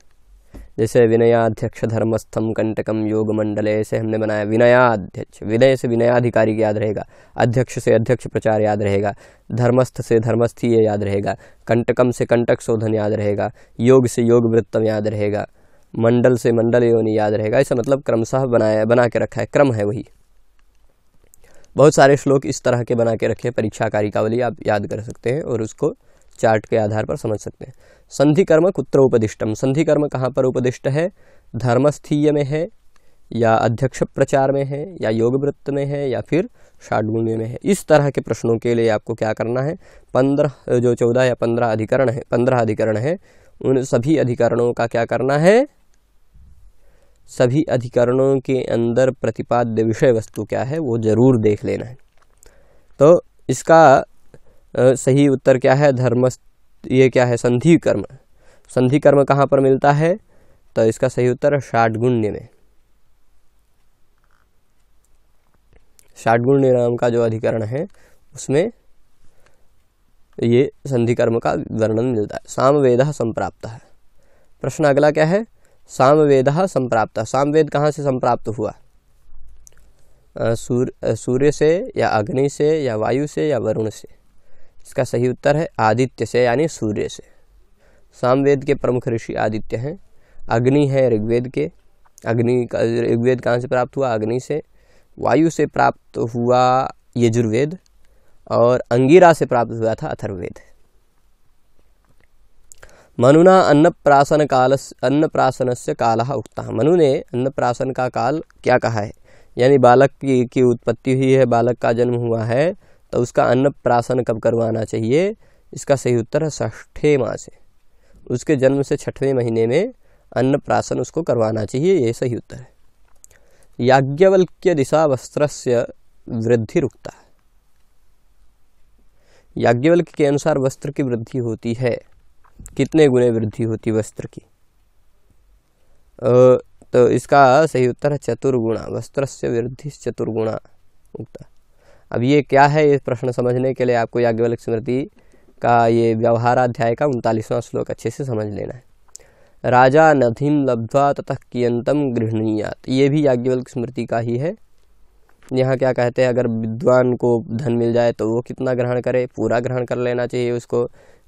जैसे विनयाध्यक्ष धर्मस्थम कंटकम योग मंडल ऐसे हमने बनाया विनयाध्यक्ष। विनय से विनयाधिकारी याद रहेगा, अध्यक्ष से अध्यक्ष प्रचार याद रहेगा, धर्मस्थ से धर्मस्थीय याद रहेगा कंटकम से कंटक शोधन याद रहेगा, योग से योग वृत्तम याद रहेगा, मंडल से मंडल योनि याद रहेगा। ऐसा मतलब क्रमशः बनाया, बना के रखा है, क्रम है वही। बहुत सारे श्लोक इस तरह के बना के रखे परीक्षा कारिकावली आप याद कर सकते हैं और उसको चार्ट के आधार पर समझ सकते हैं। संधि कर्म कुत्र उपदिष्टम। संधि कर्म कहाँ पर उपदिष्ट है? धर्मस्थीय में है, या अध्यक्ष प्रचार में है, या योग वृत्त में है, या फिर षाडगुण्य में है। इस तरह के प्रश्नों के लिए आपको क्या करना है? पंद्रह, जो चौदह या पंद्रह अधिकरण है, पंद्रह अधिकरण है, उन सभी अधिकरणों का क्या करना है? सभी अधिकरणों के अंदर प्रतिपाद्य विषय वस्तु क्या है, वो ज़रूर देख लेना है। तो इसका सही उत्तर क्या है? धर्म ये क्या है? संधि कर्म संधि कर्म कहाँ पर मिलता है? तो इसका सही उत्तर षाटगुण्य में। षाटगुण्य नाम का जो अधिकरण है, उसमें ये संधि कर्म का वर्णन मिलता है। सामवेद संप्राप्त। है प्रश्न अगला क्या है? सामवेद संप्राप्त। सामवेद कहाँ से संप्राप्त हुआ? सूर्य सूर्य से या अग्नि से या वायु से या वरुण से। इसका सही उत्तर है आदित्य से यानी सूर्य से। सामवेद के प्रमुख ऋषि आदित्य हैं। अग्नि है ऋग्वेद के। अग्नि ऋग्वेद कहाँ से प्राप्त हुआ? अग्नि से। वायु से प्राप्त हुआ यजुर्वेद और अंगिरा से प्राप्त हुआ था अथर्वेद मनुना अन्नप्राशन काल अन्नप्राशन से काल उगता मनु ने अन्नप्राशन का काल क्या कहा है? यानी बालक की, की उत्पत्ति हुई है बालक का जन्म हुआ है तो उसका अन्नप्राशन कब करवाना चाहिए? इसका सही उत्तर है षष्ठे माह से उसके जन्म से छठवें महीने में अन्नप्राशन उसको करवाना चाहिए, ये सही उत्तर है। याज्ञवल्क्य दिशा वस्त्र वृद्धि रुकता है। याज्ञवल्क्य के अनुसार वस्त्र की वृद्धि होती है। कितने गुणे वृद्धि होती वस्त्र की? तो इसका सही उत्तर है चतुर्गुणा। वस्त्र से वृद्धि चतुर्गुणा। उगता अब ये क्या है ये प्रश्न समझने के लिए आपको याज्ञवल्क स्मृति का ये व्यवहाराध्याय का उनतालीसवां श्लोक अच्छे से समझ लेना है। राजा नधिम लब्ध्वा ततः कियंतम गृहणीयात। ये भी याज्ञवल्क स्मृति का ही है। यहाँ क्या कहते हैं, अगर विद्वान को धन मिल जाए तो वो कितना ग्रहण करे? पूरा ग्रहण कर लेना चाहिए उसको।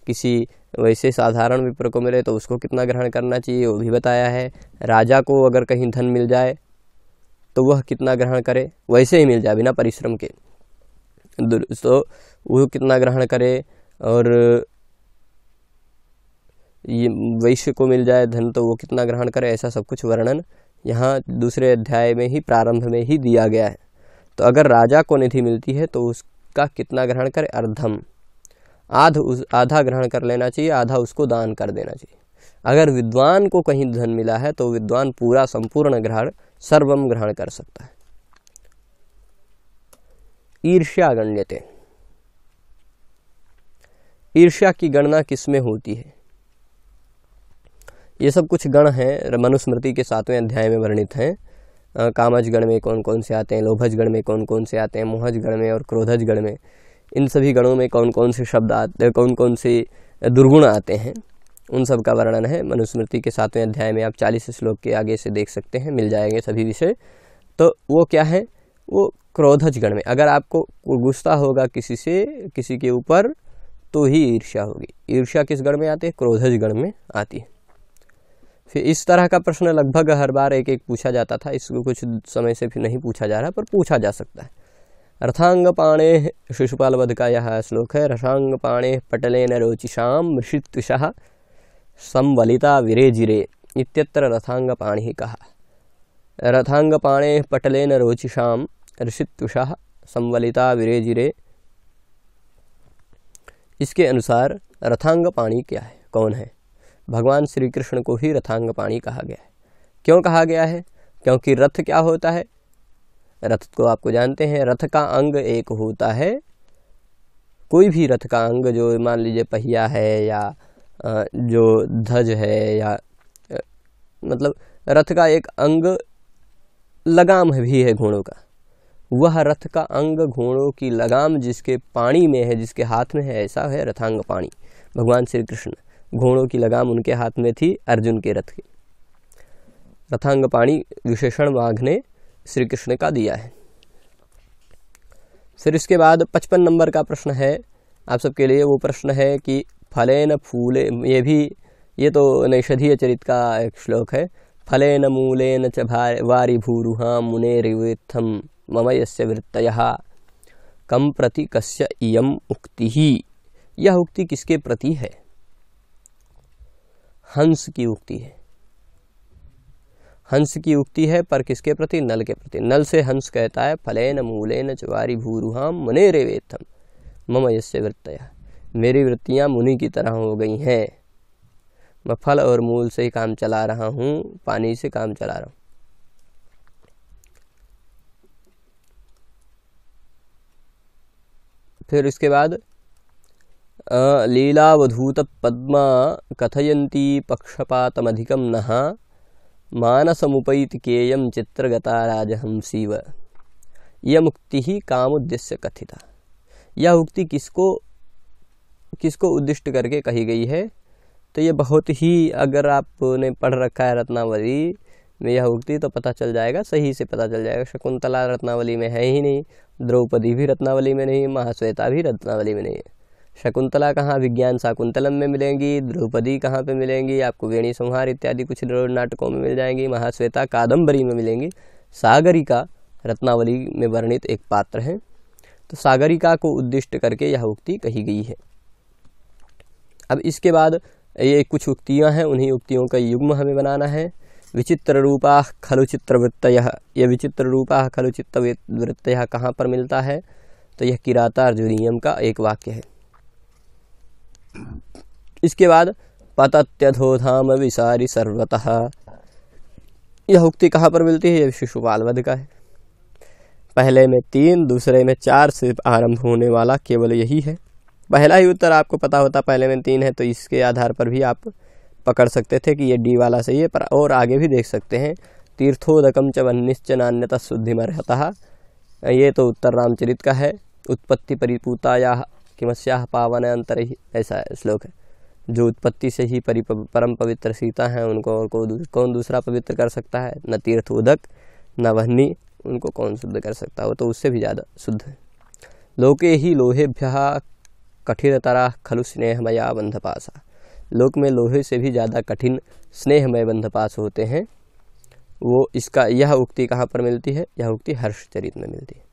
किसी वैसे साधारण विप्र को मिले तो उसको कितना ग्रहण करना चाहिए, वो भी बताया है। राजा को अगर कहीं धन मिल जाए तो वह कितना ग्रहण करे? वैसे ही मिल जाए, बिना परिश्रम के। तो वो कितना ग्रहण करे और ये वैश्य को मिल जाए, धन तो वो कितना ग्रहण करे, ऐसा सब कुछ वर्णन यहाँ दूसरे अध्याय में ही, प्रारंभ में ही दिया गया है। तो अगर राजा को निधि मिलती है तो उसका कितना ग्रहण करे? अर्धम। आध उस, आधा ग्रहण कर लेना चाहिए, आधा उसको दान कर देना चाहिए। अगर विद्वान को कहीं धन मिला है तो विद्वान पूरा संपूर्ण ग्रहण, सर्वम ग्रहण कर सकता है। ईर्ष्या गण्यते। ईर्ष्या की गणना किसमें होती है? ये सब कुछ गण हैं, मनुस्मृति के सातवें अध्याय में वर्णित हैं। कामज गण में कौन कौन से आते हैं, लोभज गण में कौन कौन से आते हैं, मोहज गण में और क्रोधज गण में। इन सभी गणों में कौन कौन से शब्द आते कौन कौन से दुर्गुण आते हैं, उन सब का वर्णन है मनुस्मृति के सातवें अध्याय में। आप चालीस श्लोक के आगे से देख सकते हैं, मिल जाएँगे सभी विषय। तो वो क्या है? वो क्रोधज गण में। अगर आपको गुस्सा होगा किसी से, किसी के ऊपर तो ही ईर्ष्या होगी। ईर्ष्या किस गण में आती है? क्रोधज गण में आती है। फिर इस तरह का प्रश्न लगभग हर बार एक एक पूछा जाता था। इसको कुछ समय से फिर नहीं पूछा जा रहा, पर पूछा जा सकता है। रथांग पाणे शिशुपाल वध का यह श्लोक है, रथांग पाणे पटले पटलेन रोचिशाम मृषित्विषः संवलिता विरेजिरे इत्यत्र रथांग पाणी कहा। रथांग पाणे पटले पटलेन रोचिशाम ऋषित्विषः संवलिता विरेजिरे। इसके अनुसार रथांग पाणी क्या है? कौन है? भगवान श्री कृष्ण को ही रथांग पाणी कहा गया है। क्यों कहा गया है? क्योंकि रथ क्या होता है? रथ को आपको जानते हैं, रथ का अंग एक होता है। कोई भी रथ का अंग जो मान लीजिए पहिया है या जो ध्वज है या मतलब रथ का एक अंग लगाम भी है घोड़ों का। वह रथ का अंग घोड़ों की लगाम जिसके पानी में है, जिसके हाथ में है, ऐसा है रथांग पाणी भगवान श्री कृष्ण घोड़ों की लगाम उनके हाथ में थी, अर्जुन के रथ की। रथांग पाणी विशेषण वाघ ने श्री कृष्ण का दिया है। फिर इसके बाद पचपन नंबर का प्रश्न है। आप सबके लिए वो प्रश्न है कि फलेन फूले, ये भी, ये तो नैषधीय चरित का एक श्लोक है। फलेन मूलेन च वारी भूरुहा मुने रिवेत्थम मम यस्य वृत्तयः। कम प्रति कस्य इयम उक्ति। यह उक्ति किसके प्रति है? हंस की उक्ति है। हंस की उक्ति है, पर किसके प्रति? नल के प्रति। नल से हंस कहता है, फलेन मूलेन चवारी भूरुहाम मुने रेवेथम मम यस्य वृत्तया। मेरी वृत्तियाँ मुनि की तरह हो गई हैं। मैं फल और मूल से ही काम चला रहा हूँ, पानी से काम चला रहा हूँ। फिर इसके बाद लीलावधूत पद्मा कथयन्ती पक्षपातमधिकं नः मानसमुपैति केयं चित्रगता राजहंसीव। यह उक्ति ही काम उद्देश्य कथिता। यह उक्ति किसको किसको उद्दिष्ट करके कही गई है? तो ये बहुत ही, अगर आपने पढ़ रखा है रत्नावली में यह उक्ति तो पता चल जाएगा, सही से पता चल जाएगा, शकुंतला रत्नावली में है ही नहीं। द्रौपदी भी रत्नावली में नहीं, महाश्वेता भी रत्नावली में नहीं। है शकुंतला कहाँ? विज्ञान शाकुंतलम में मिलेंगी, द्रौपदी कहाँ पे मिलेंगी? आपको वेणी संहार इत्यादि कुछ नाटकों में मिल जाएँगी। महाश्वेता कादम्बरी में मिलेंगी। सागरिका रत्नावली में वर्णित एक पात्र है। तो सागरिका को उद्दिष्ट करके यह उक्ति कही गई है। अब इसके बाद ये कुछ उक्तियाँ हैं, उन्हीं उक्तियों का युग्म हमें बनाना है। विचित्र रूपा खलु चित्रवृत्त ये विचित्र रूपा खलु चित्तवृत्त कहाँ पर मिलता है? तो यह किराता अर्जुनियम का एक वाक्य है। इसके बाद, पतत्यधोधाम विसारी सर्वतः। यह उक्ति कहाँ पर मिलती है? यह शिशुपाल वध का है। पहले में तीन, दूसरे में चार से आरंभ होने वाला केवल यही है। पहला ही उत्तर आपको पता होता पहले में तीन है तो इसके आधार पर भी आप पकड़ सकते थे कि ये डी वाला सही है, पर और आगे भी देख सकते हैं। तीर्थोदकम च वन्निश्च नान्यता शुद्धिमर्हतः। ये तो उत्तर रामचरित का है। उत्पत्ति परिपूता या किमस्या पावन अंतर ही ऐसा है श्लोक है। जो उत्पत्ति से ही परि परम पवित्र सीता हैं, उनको और को कौन दूसरा पवित्र कर सकता है? न तीर्थ उदक न वहनी, उनको कौन शुद्ध कर सकता है? वो तो उससे भी ज़्यादा शुद्ध है। लोके ही लोहेभ्य कठिनतरा खलु स्नेहमया बंधपासा लोक में लोहे से भी ज़्यादा कठिन स्नेहमय बंधपास होते हैं। वो इसका, यह उक्ति कहाँ पर मिलती है? यह उक्ति हर्षचरित में मिलती है।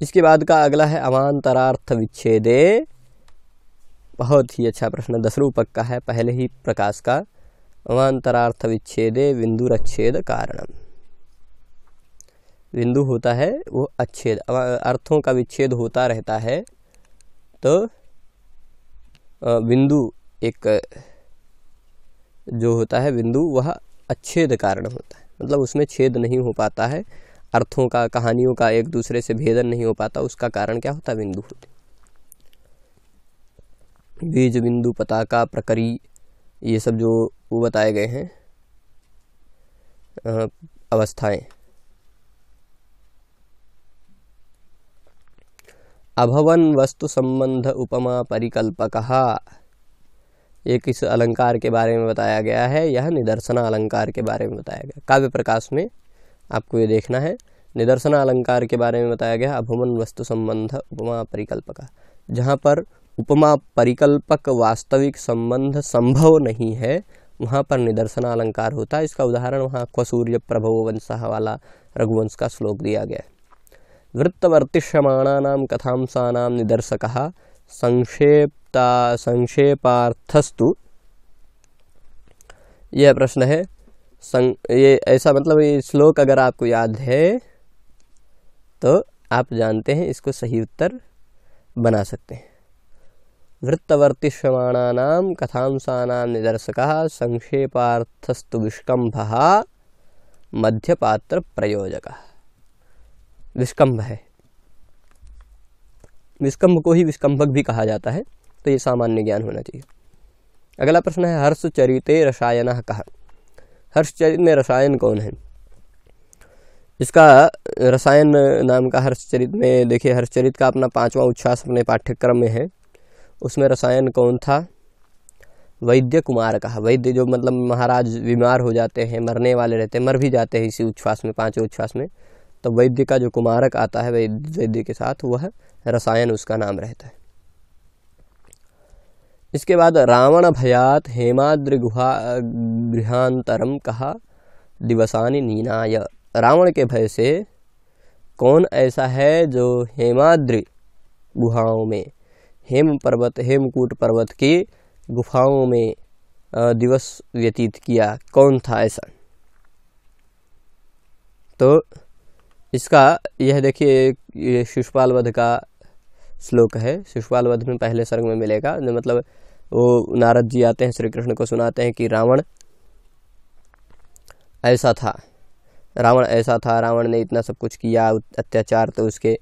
इसके बाद का अगला है अवान्तरार्थ विच्छेदे। बहुत ही अच्छा प्रश्न दस रूपक का है, पहले ही प्रकाश का। अवान्तरार्थ विच्छेदे बिंदुरच्छेद कारणम। बिंदु होता है, वो अच्छेद अर्थों का विच्छेद होता रहता है तो बिंदु एक जो होता है बिंदु, वह अच्छेद कारण होता है। मतलब उसमें छेद नहीं हो पाता है, अर्थों का, कहानियों का एक दूसरे से भेदन नहीं हो पाता, उसका कारण क्या होता है? बिंदु होते बीज बिंदु, पताका, प्रकरी, ये सब जो वो बताए गए हैं अवस्थाएँ। अभवन वस्तु संबंध उपमा परिकल्पक। ये किस अलंकार के बारे में बताया गया है, यह निदर्शना अलंकार के बारे में बताया गया। काव्य प्रकाश में आपको ये देखना है निदर्शन अलंकार के बारे में बताया गया अभुमन वस्तु संबंध उपमा परिकल्पका। जहाँ पर उपमा परिकल्पक वास्तविक संबंध संभव नहीं है, वहाँ पर निदर्शन अलंकार होता है। इसका उदाहरण वहाँ क्वसूर्य प्रभव वंश वाला रघुवंश का श्लोक दिया गया है। वृत्तवर्तिष्यमाणानां कथांसानां निदर्शकः संक्षेपता संक्षेपार्थस्तु। यह प्रश्न है सं, ये ऐसा मतलब ये श्लोक अगर आपको याद है तो आप जानते हैं इसको सही उत्तर बना सकते हैं। वृत्तवर्तिष्यमाणानां कथांसानां निदर्शकः संक्षेपार्थस्तु मध्यपात्र प्रयोजकः विस्कम्भ है। विस्कम्भ को ही विस्कम्भक भी कहा जाता है तो ये सामान्य ज्ञान होना चाहिए। अगला प्रश्न है हर्ष चरिते रसायन कहा हर्ष चरित में रसायन कौन है? इसका रसायन नाम का हर्षचरित में, देखिए, हर्षचरित का अपना पांचवा उच्छ्वास अपने पाठ्यक्रम में है। उसमें रसायन कौन था? वैद्य कुमार कहा वैद्य जो मतलब महाराज बीमार हो जाते हैं, मरने वाले रहते हैं, मर भी जाते हैं इसी उच्छ्वास में, पाँचवें उच्छ्वास में। तो वैद्य का जो कुमारक आता है वैद्य के साथ, वह रसायन उसका नाम रहता है। इसके बाद रावण भयात हेमाद्रि गुहा गृहांतरम कहा, दिवसानी नीनाय। रावण के भय से कौन ऐसा है जो हेमाद्रि गुहाओं में, हेम पर्वत, हेमकूट पर्वत की गुफाओं में दिवस व्यतीत किया? कौन था ऐसा? तो इसका, यह देखिए, ये शिशुपाल वध का श्लोक है। शिशुपाल वध में पहले सर्ग में मिलेगा। मतलब वो नारद जी आते हैं श्री कृष्ण को सुनाते हैं कि रावण ऐसा था। रावण ऐसा था, रावण ने इतना सब कुछ किया, अत्याचार तो उसके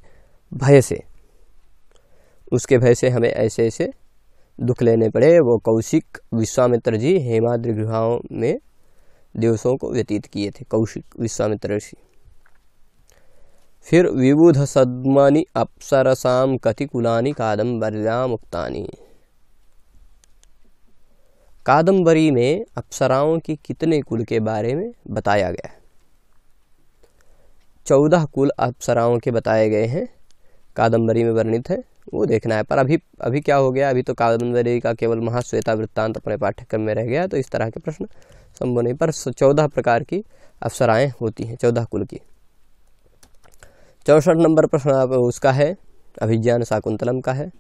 भय से। उसके भय से हमें ऐसे ऐसे दुख लेने पड़े। वो कौशिक विश्वामित्र जी हेमाद्रि में दिवसों को व्यतीत किए थे। कौशिक विश्वामित्र ऋषि। फिर विबुध सद्मनि अप्सरसाम कतिकुलानि कादम्बर्या मुक्तानी कादम्बरी में अप्सराओं की कितने कुल के बारे में बताया गया? है चौदह कुल अप्सराओं के बताए गए हैं। कादम्बरी में वर्णित है, वो देखना है। पर अभी अभी क्या हो गया? अभी तो कादम्बरी का केवल महाश्वेता वृत्तांत अपने पाठ्यक्रम में रह गया तो इस तरह के प्रश्न संभव नहीं। पर चौदह प्रकार की अप्सराएँ होती हैं, चौदह कुल की। चौसठ नंबर प्रश्न उसका है। अभिज्ञान शाकुंतलम का है।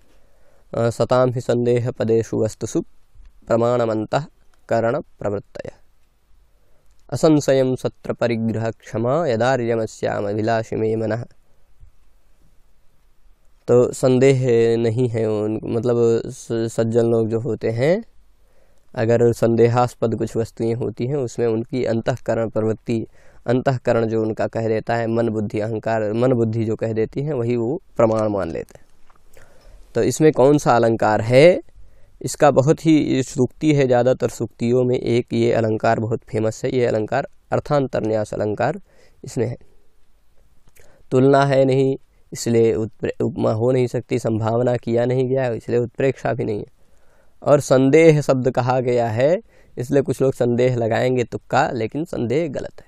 सताम ही संदेह पदेशु वस्तुसु प्रमाणमंत करण प्रवृत्त असंशय सत्र परिग्रह क्षमा यदार्यमश्याम अभिलाषी में मन। तो संदेह नहीं है, उन मतलब सज्जन लोग जो होते हैं, अगर संदेहास्पद कुछ वस्तुएँ होती हैं, उसमें उनकी अंतकरण प्रवृत्ति अंतकरण जो उनका कह देता है, मन बुद्धि अहंकार, मन बुद्धि जो कह देती है, वही वो प्रमाण मान लेते हैं। तो इसमें कौन सा अलंकार है? इसका बहुत ही सूक्ति है, ज़्यादातर सूक्तियों में एक ये अलंकार बहुत फ़ेमस है, ये अलंकार अर्थांतरन्यास अलंकार इसमें है। तुलना है नहीं, इसलिए उपमा हो नहीं सकती, संभावना किया नहीं गया, इसलिए उत्प्रेक्षा भी नहीं है। और संदेह शब्द कहा गया है, इसलिए कुछ लोग संदेह लगाएँगे तुक्का, लेकिन संदेह गलत है।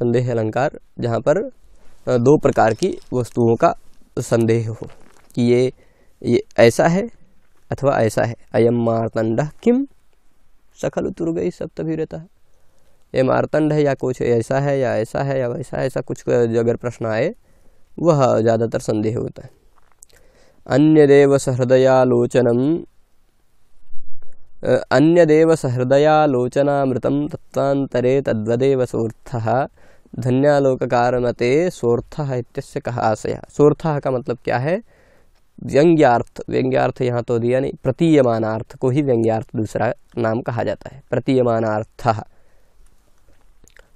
संदेह अलंकार, जहाँ पर दो प्रकार की वस्तुओं का संदेह हो, कि ये ये ऐसा है अथवा ऐसा है। अयम मारतंड किम सकल उतर गई सब तभी रहता है ये मारतंड है या कुछ ऐसा है या ऐसा है या वैसा है, ऐसा कुछ अगर प्रश्न आए, वह ज़्यादातर संदेह होता है। अन्य देव सहृदयालोचनम अन्यदेव सहृदयालोचनामृतं तत्वान्तरे तद्वदेव सोर्थः धन्यालोककारमते सोर्थः इत्यस्य कहा आशय? सोर्थः का मतलब क्या है? व्यंग्यार्थ व्यंग्यार्थ यहाँ तो दिया नहीं, प्रतीयमानार्थ को ही व्यंग्यार्थ दूसरा नाम कहा जाता है। प्रतीयमानार्थ।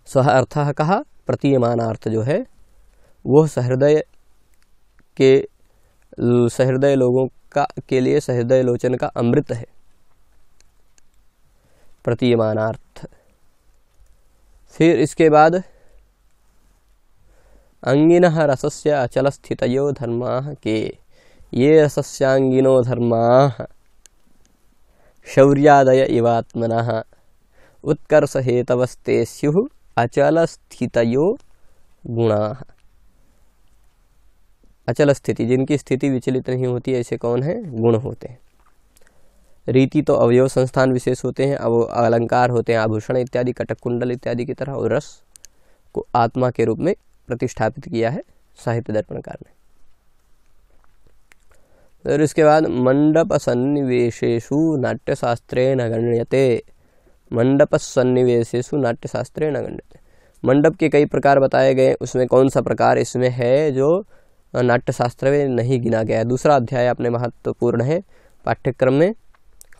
सह अर्थ कहा प्रतीयमानार्थ जो है वो सहृदय के, सहृदय लोगों का, के लिए सहृदय लोचन का अमृत है। प्रतीयमानार्थ। फिर इसके बाद अंगिन रसस्य अचल स्थित धर्मा के। ये रसस्यांगिनो धर्मा। शौर्यादय इवात्मन। उत्कर्ष हेतवस्ते स्यु अचल स्थित गुणा। अचल स्थिति जिनकी स्थिति विचलित नहीं होती, ऐसे कौन है? गुण होते हैं। रीति तो अवयव संस्थान विशेष होते हैं अब अलंकार होते हैं, आभूषण इत्यादि कटक कुंडल इत्यादि की तरह, और रस को आत्मा के रूप में प्रतिष्ठापित किया है साहित्य दर्पणकार ने। फिर इसके बाद मंडप सन्निवेशेशु नाट्यशास्त्रे न गण्यते। मंडप सन्निवेशेशु नाट्यशास्त्रे न गण्यते। मंडप के कई प्रकार बताए गए, उसमें कौन सा प्रकार इसमें है जो नाट्यशास्त्र में नहीं गिना गया है? दूसरा अध्याय अपने महत्वपूर्ण है, पाठ्यक्रम में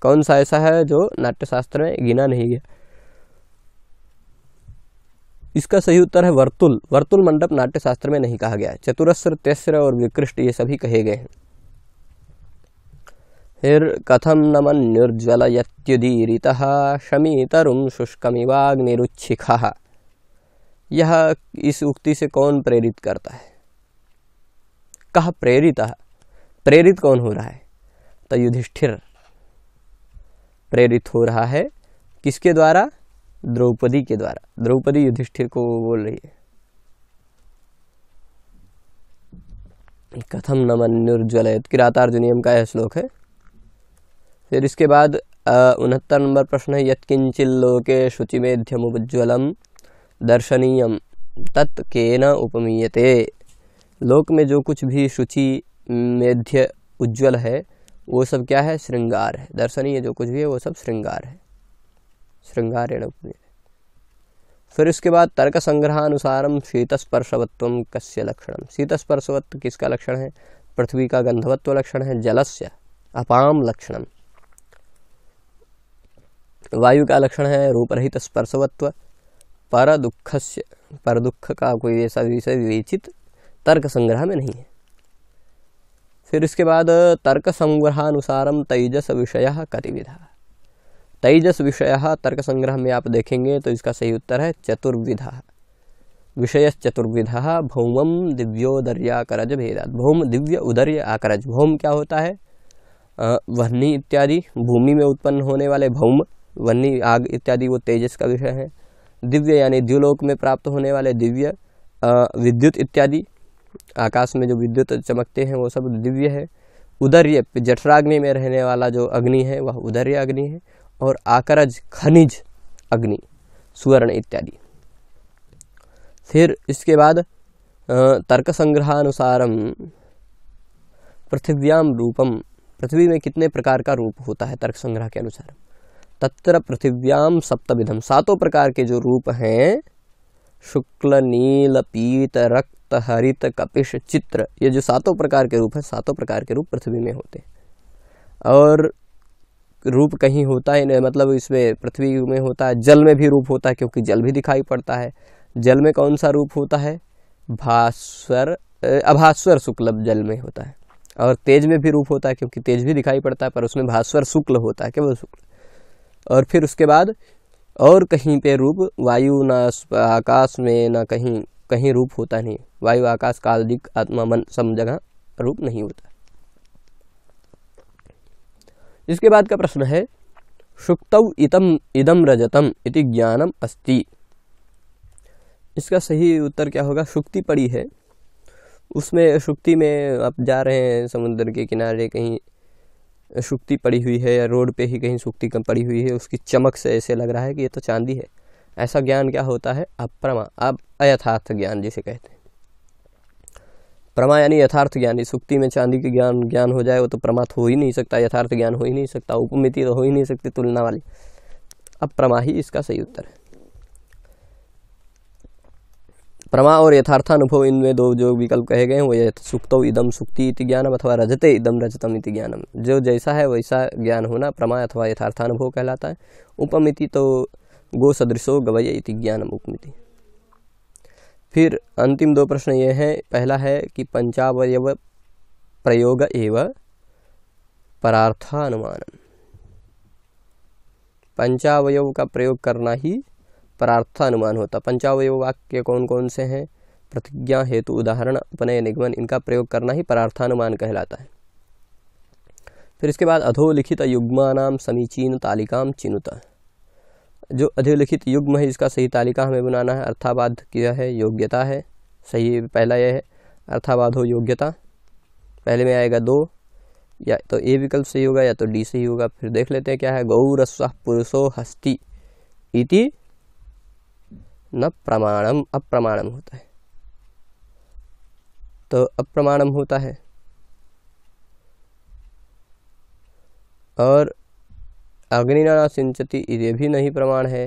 कौन सा ऐसा है जो नाट्यशास्त्र में गिना नहीं गया? इसका सही उत्तर है वर्तुल। वर्तुल मंडप नाट्यशास्त्र में नहीं कहा गया है। चतुरस्र, तेस्र और विकृष्ट ये सभी कहे गए हैं। फिर कथम नमन यत्युदीरित शमीतरुम शुष्कमिवाग्निरुच्छिखा। यह इस उक्ति से कौन प्रेरित करता है? कहा प्रेरित? प्रेरित कौन हो रहा है? तो युधिष्ठिर प्रेरित हो रहा है किसके द्वारा? द्रौपदी के द्वारा। द्रौपदी युधिष्ठिर को बोल रही है। कथम न मनुर्ज्वलयत किरातार्जुनियम का यह श्लोक है। फिर इसके बाद उनहत्तर नंबर प्रश्न है यत्किंचिल्लोके शुचिमेध्यमुज्ज्वलम दर्शनीयम, तत् केन उपमीयते? लोक में जो कुछ भी शुचि मेध्य उज्ज्वल है, वो सब क्या है? श्रृंगार है। दर्शनीय जो कुछ भी है, वो सब श्रृंगार है। श्रृंगार फिर इसके बाद तर्क संग्रहानुसारम शीतस्पर्शवत्व कस्य लक्षण। शीतस्पर्शवत्व किसका लक्षण है? पृथ्वी का गंधवत्व लक्षण है, जलस्य अपाम लक्षण। वायु का लक्षण है, रूपरहित स्पर्शवत्व पर दुख से पर दुख का कोई ऐसा विषय विवेचित तर्क संग्रह में नहीं है। फिर इसके बाद तर्क संग्रहानुसारम तेजस विषय कतिविधा। तेजस विषय तर्क संग्रह में आप देखेंगे तो इसका सही उत्तर है चतुर्विधा। विषय चतुर्विधा भौमम दिव्योदर्याकरज भेदात। भौम, दिव्य, उदर्य, आकरज। भौम क्या होता है? वहनी इत्यादि भूमि में उत्पन्न होने वाले भौम वन्नी आग इत्यादि वो तेजस का विषय है। दिव्य यानी द्युलोक में प्राप्त होने वाले दिव्य विद्युत इत्यादि, आकाश में जो विद्युत चमकते हैं वो सब दिव्य है। उदर्य, जठराग्नि में रहने वाला जो अग्नि है, वह उदर्य अग्नि है। और आकरज, खनिज, अग्नि, सुवर्ण इत्यादि। फिर इसके बाद तर्क संग्रहानुसारम पृथिव्याम रूपम पृथ्वी में कितने प्रकार का रूप होता है तर्क संग्रह के अनुसार? तत्र पृथिव्याम सप्तविधम सातों प्रकार के जो रूप हैं, शुक्ल, नील, पीत, रक्त, हरित, कपिश, चित्र, ये जो सातों प्रकार के रूप हैं, सातों प्रकार के रूप पृथ्वी में होते हैं। और रूप कहीं होता है मतलब इसमें पृथ्वी में होता है, जल में भी रूप होता है, क्योंकि जल भी दिखाई पड़ता है। जल में कौन सा रूप होता है? भास्वर अभास्वर शुक्ल जल में होता है। और तेज में भी रूप होता है, क्योंकि तेज भी दिखाई पड़ता है, पर उसमें भास्वर शुक्ल होता है, केवल शुक्ल। और फिर उसके बाद और कहीं पे रूप, वायु न, आकाश में न कहीं कहीं रूप होता नहीं। वायु, आकाश कालिक आत्मा, मन सम जगह रूप नहीं होता। इसके बाद का प्रश्न है, शुक्त इतम इदम रजतम इति ज्ञानम अस्ति। इसका सही उत्तर क्या होगा? शुक्ति पड़ी है। उसमें, शुक्ति में आप जा रहे हैं समुद्र के किनारे, कहीं शुक्ति पड़ी हुई है या रोड पे ही कहीं शुक्ति कम पड़ी हुई है, उसकी चमक से ऐसे लग रहा है कि ये तो चांदी है। ऐसा ज्ञान क्या होता है? अप्रमा अब अयथार्थ ज्ञान जिसे कहते हैं। प्रमा यानी यथार्थ ज्ञान। इस सुक्ति में चांदी के ज्ञान ज्ञान हो जाए वो तो प्रमात हो ही नहीं सकता, यथार्थ ज्ञान हो ही नहीं सकता, उपमिति तो हो ही नहीं सकती तुलना वाली। अब प्रमा ही इसका सही उत्तर है। प्रमा और यथार्थानुभव, इनमें दो जो विकल्प कहे गए हैं, वो सुक्तो इदम सुक्ति इति ज्ञानम अथवा रजते इदम रजतम इति ज्ञानम। जो जैसा है वैसा ज्ञान होना प्रमा अथवा यथार्थानुभव कहलाता है। उपमिति तो गो सदृशो गवय इति ज्ञानम, उपमिति। फिर अंतिम दो प्रश्न ये हैं। पहला है कि पंचावयव प्रयोग एव परार्थानुमान पंचावयव का प्रयोग करना ही परार्थानुमान होता। पंचावय वाक्य कौन कौन से हैं? प्रतिज्ञा, हेतु, उदाहरण उपनय निगमन, इनका प्रयोग करना ही परार्थानुमान कहलाता है। फिर इसके बाद अधोलिखित युग्मानाम समीचीन तालिकाम चिनुता। जो अधोलिखित युग्म है, इसका सही तालिका हमें बनाना है। अर्थाबाध किया है, योग्यता है। सही, पहला यह है, अर्थाबाधो योग्यता। पहले में आएगा दो, या तो ए विकल्प सही होगा, या तो डी सही होगा। फिर देख लेते हैं क्या है। गौरस्व पुरुषो हस्ति इति न प्रमाणम, अप्रमाणम होता है। तो अप्रमाणम होता है। और अग्निना सिंचती ये भी नहीं प्रमाण है।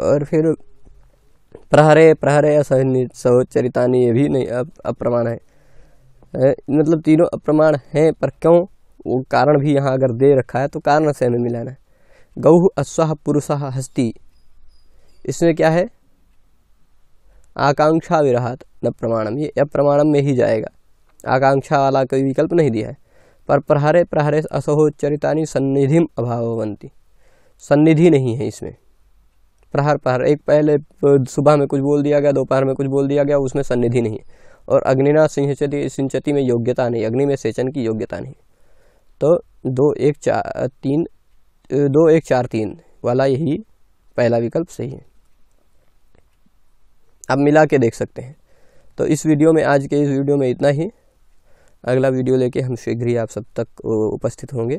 और फिर प्रहरे प्रहरे सहोचरितानी ये भी नहीं अप्रमाण है। मतलब तीनों अप्रमाण हैं, पर क्यों? वो कारण भी यहाँ अगर दे रखा है तो कारण से हमें मिलाना है गौ अश्व पुरुष हस्ती। इसमें क्या है? आकांक्षा विराहत न प्रमाणम। ये अप्रमाणम में ही जाएगा। आकांक्षा वाला कोई विकल्प नहीं दिया है। पर प्रहरे प्रहरे असहोच्चरितानी सन्निधिम अभावंती सन्निधि नहीं है इसमें। प्रहर प्रहर, एक पहले सुबह में कुछ बोल दिया गया, दोपहर में कुछ बोल दिया गया, उसमें सन्निधि नहीं है। और अग्निना सिंचती सिंचती में योग्यता नहीं, अग्नि में सेचन की योग्यता नहीं। तो दो एक चार तीन दो एक चार तीन वाला यही पहला विकल्प सही है। आप मिला के देख सकते हैं। तो इस वीडियो में, आज के इस वीडियो में इतना ही। अगला वीडियो लेके हम शीघ्र ही आप सब तक उपस्थित होंगे।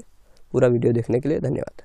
पूरा वीडियो देखने के लिए धन्यवाद।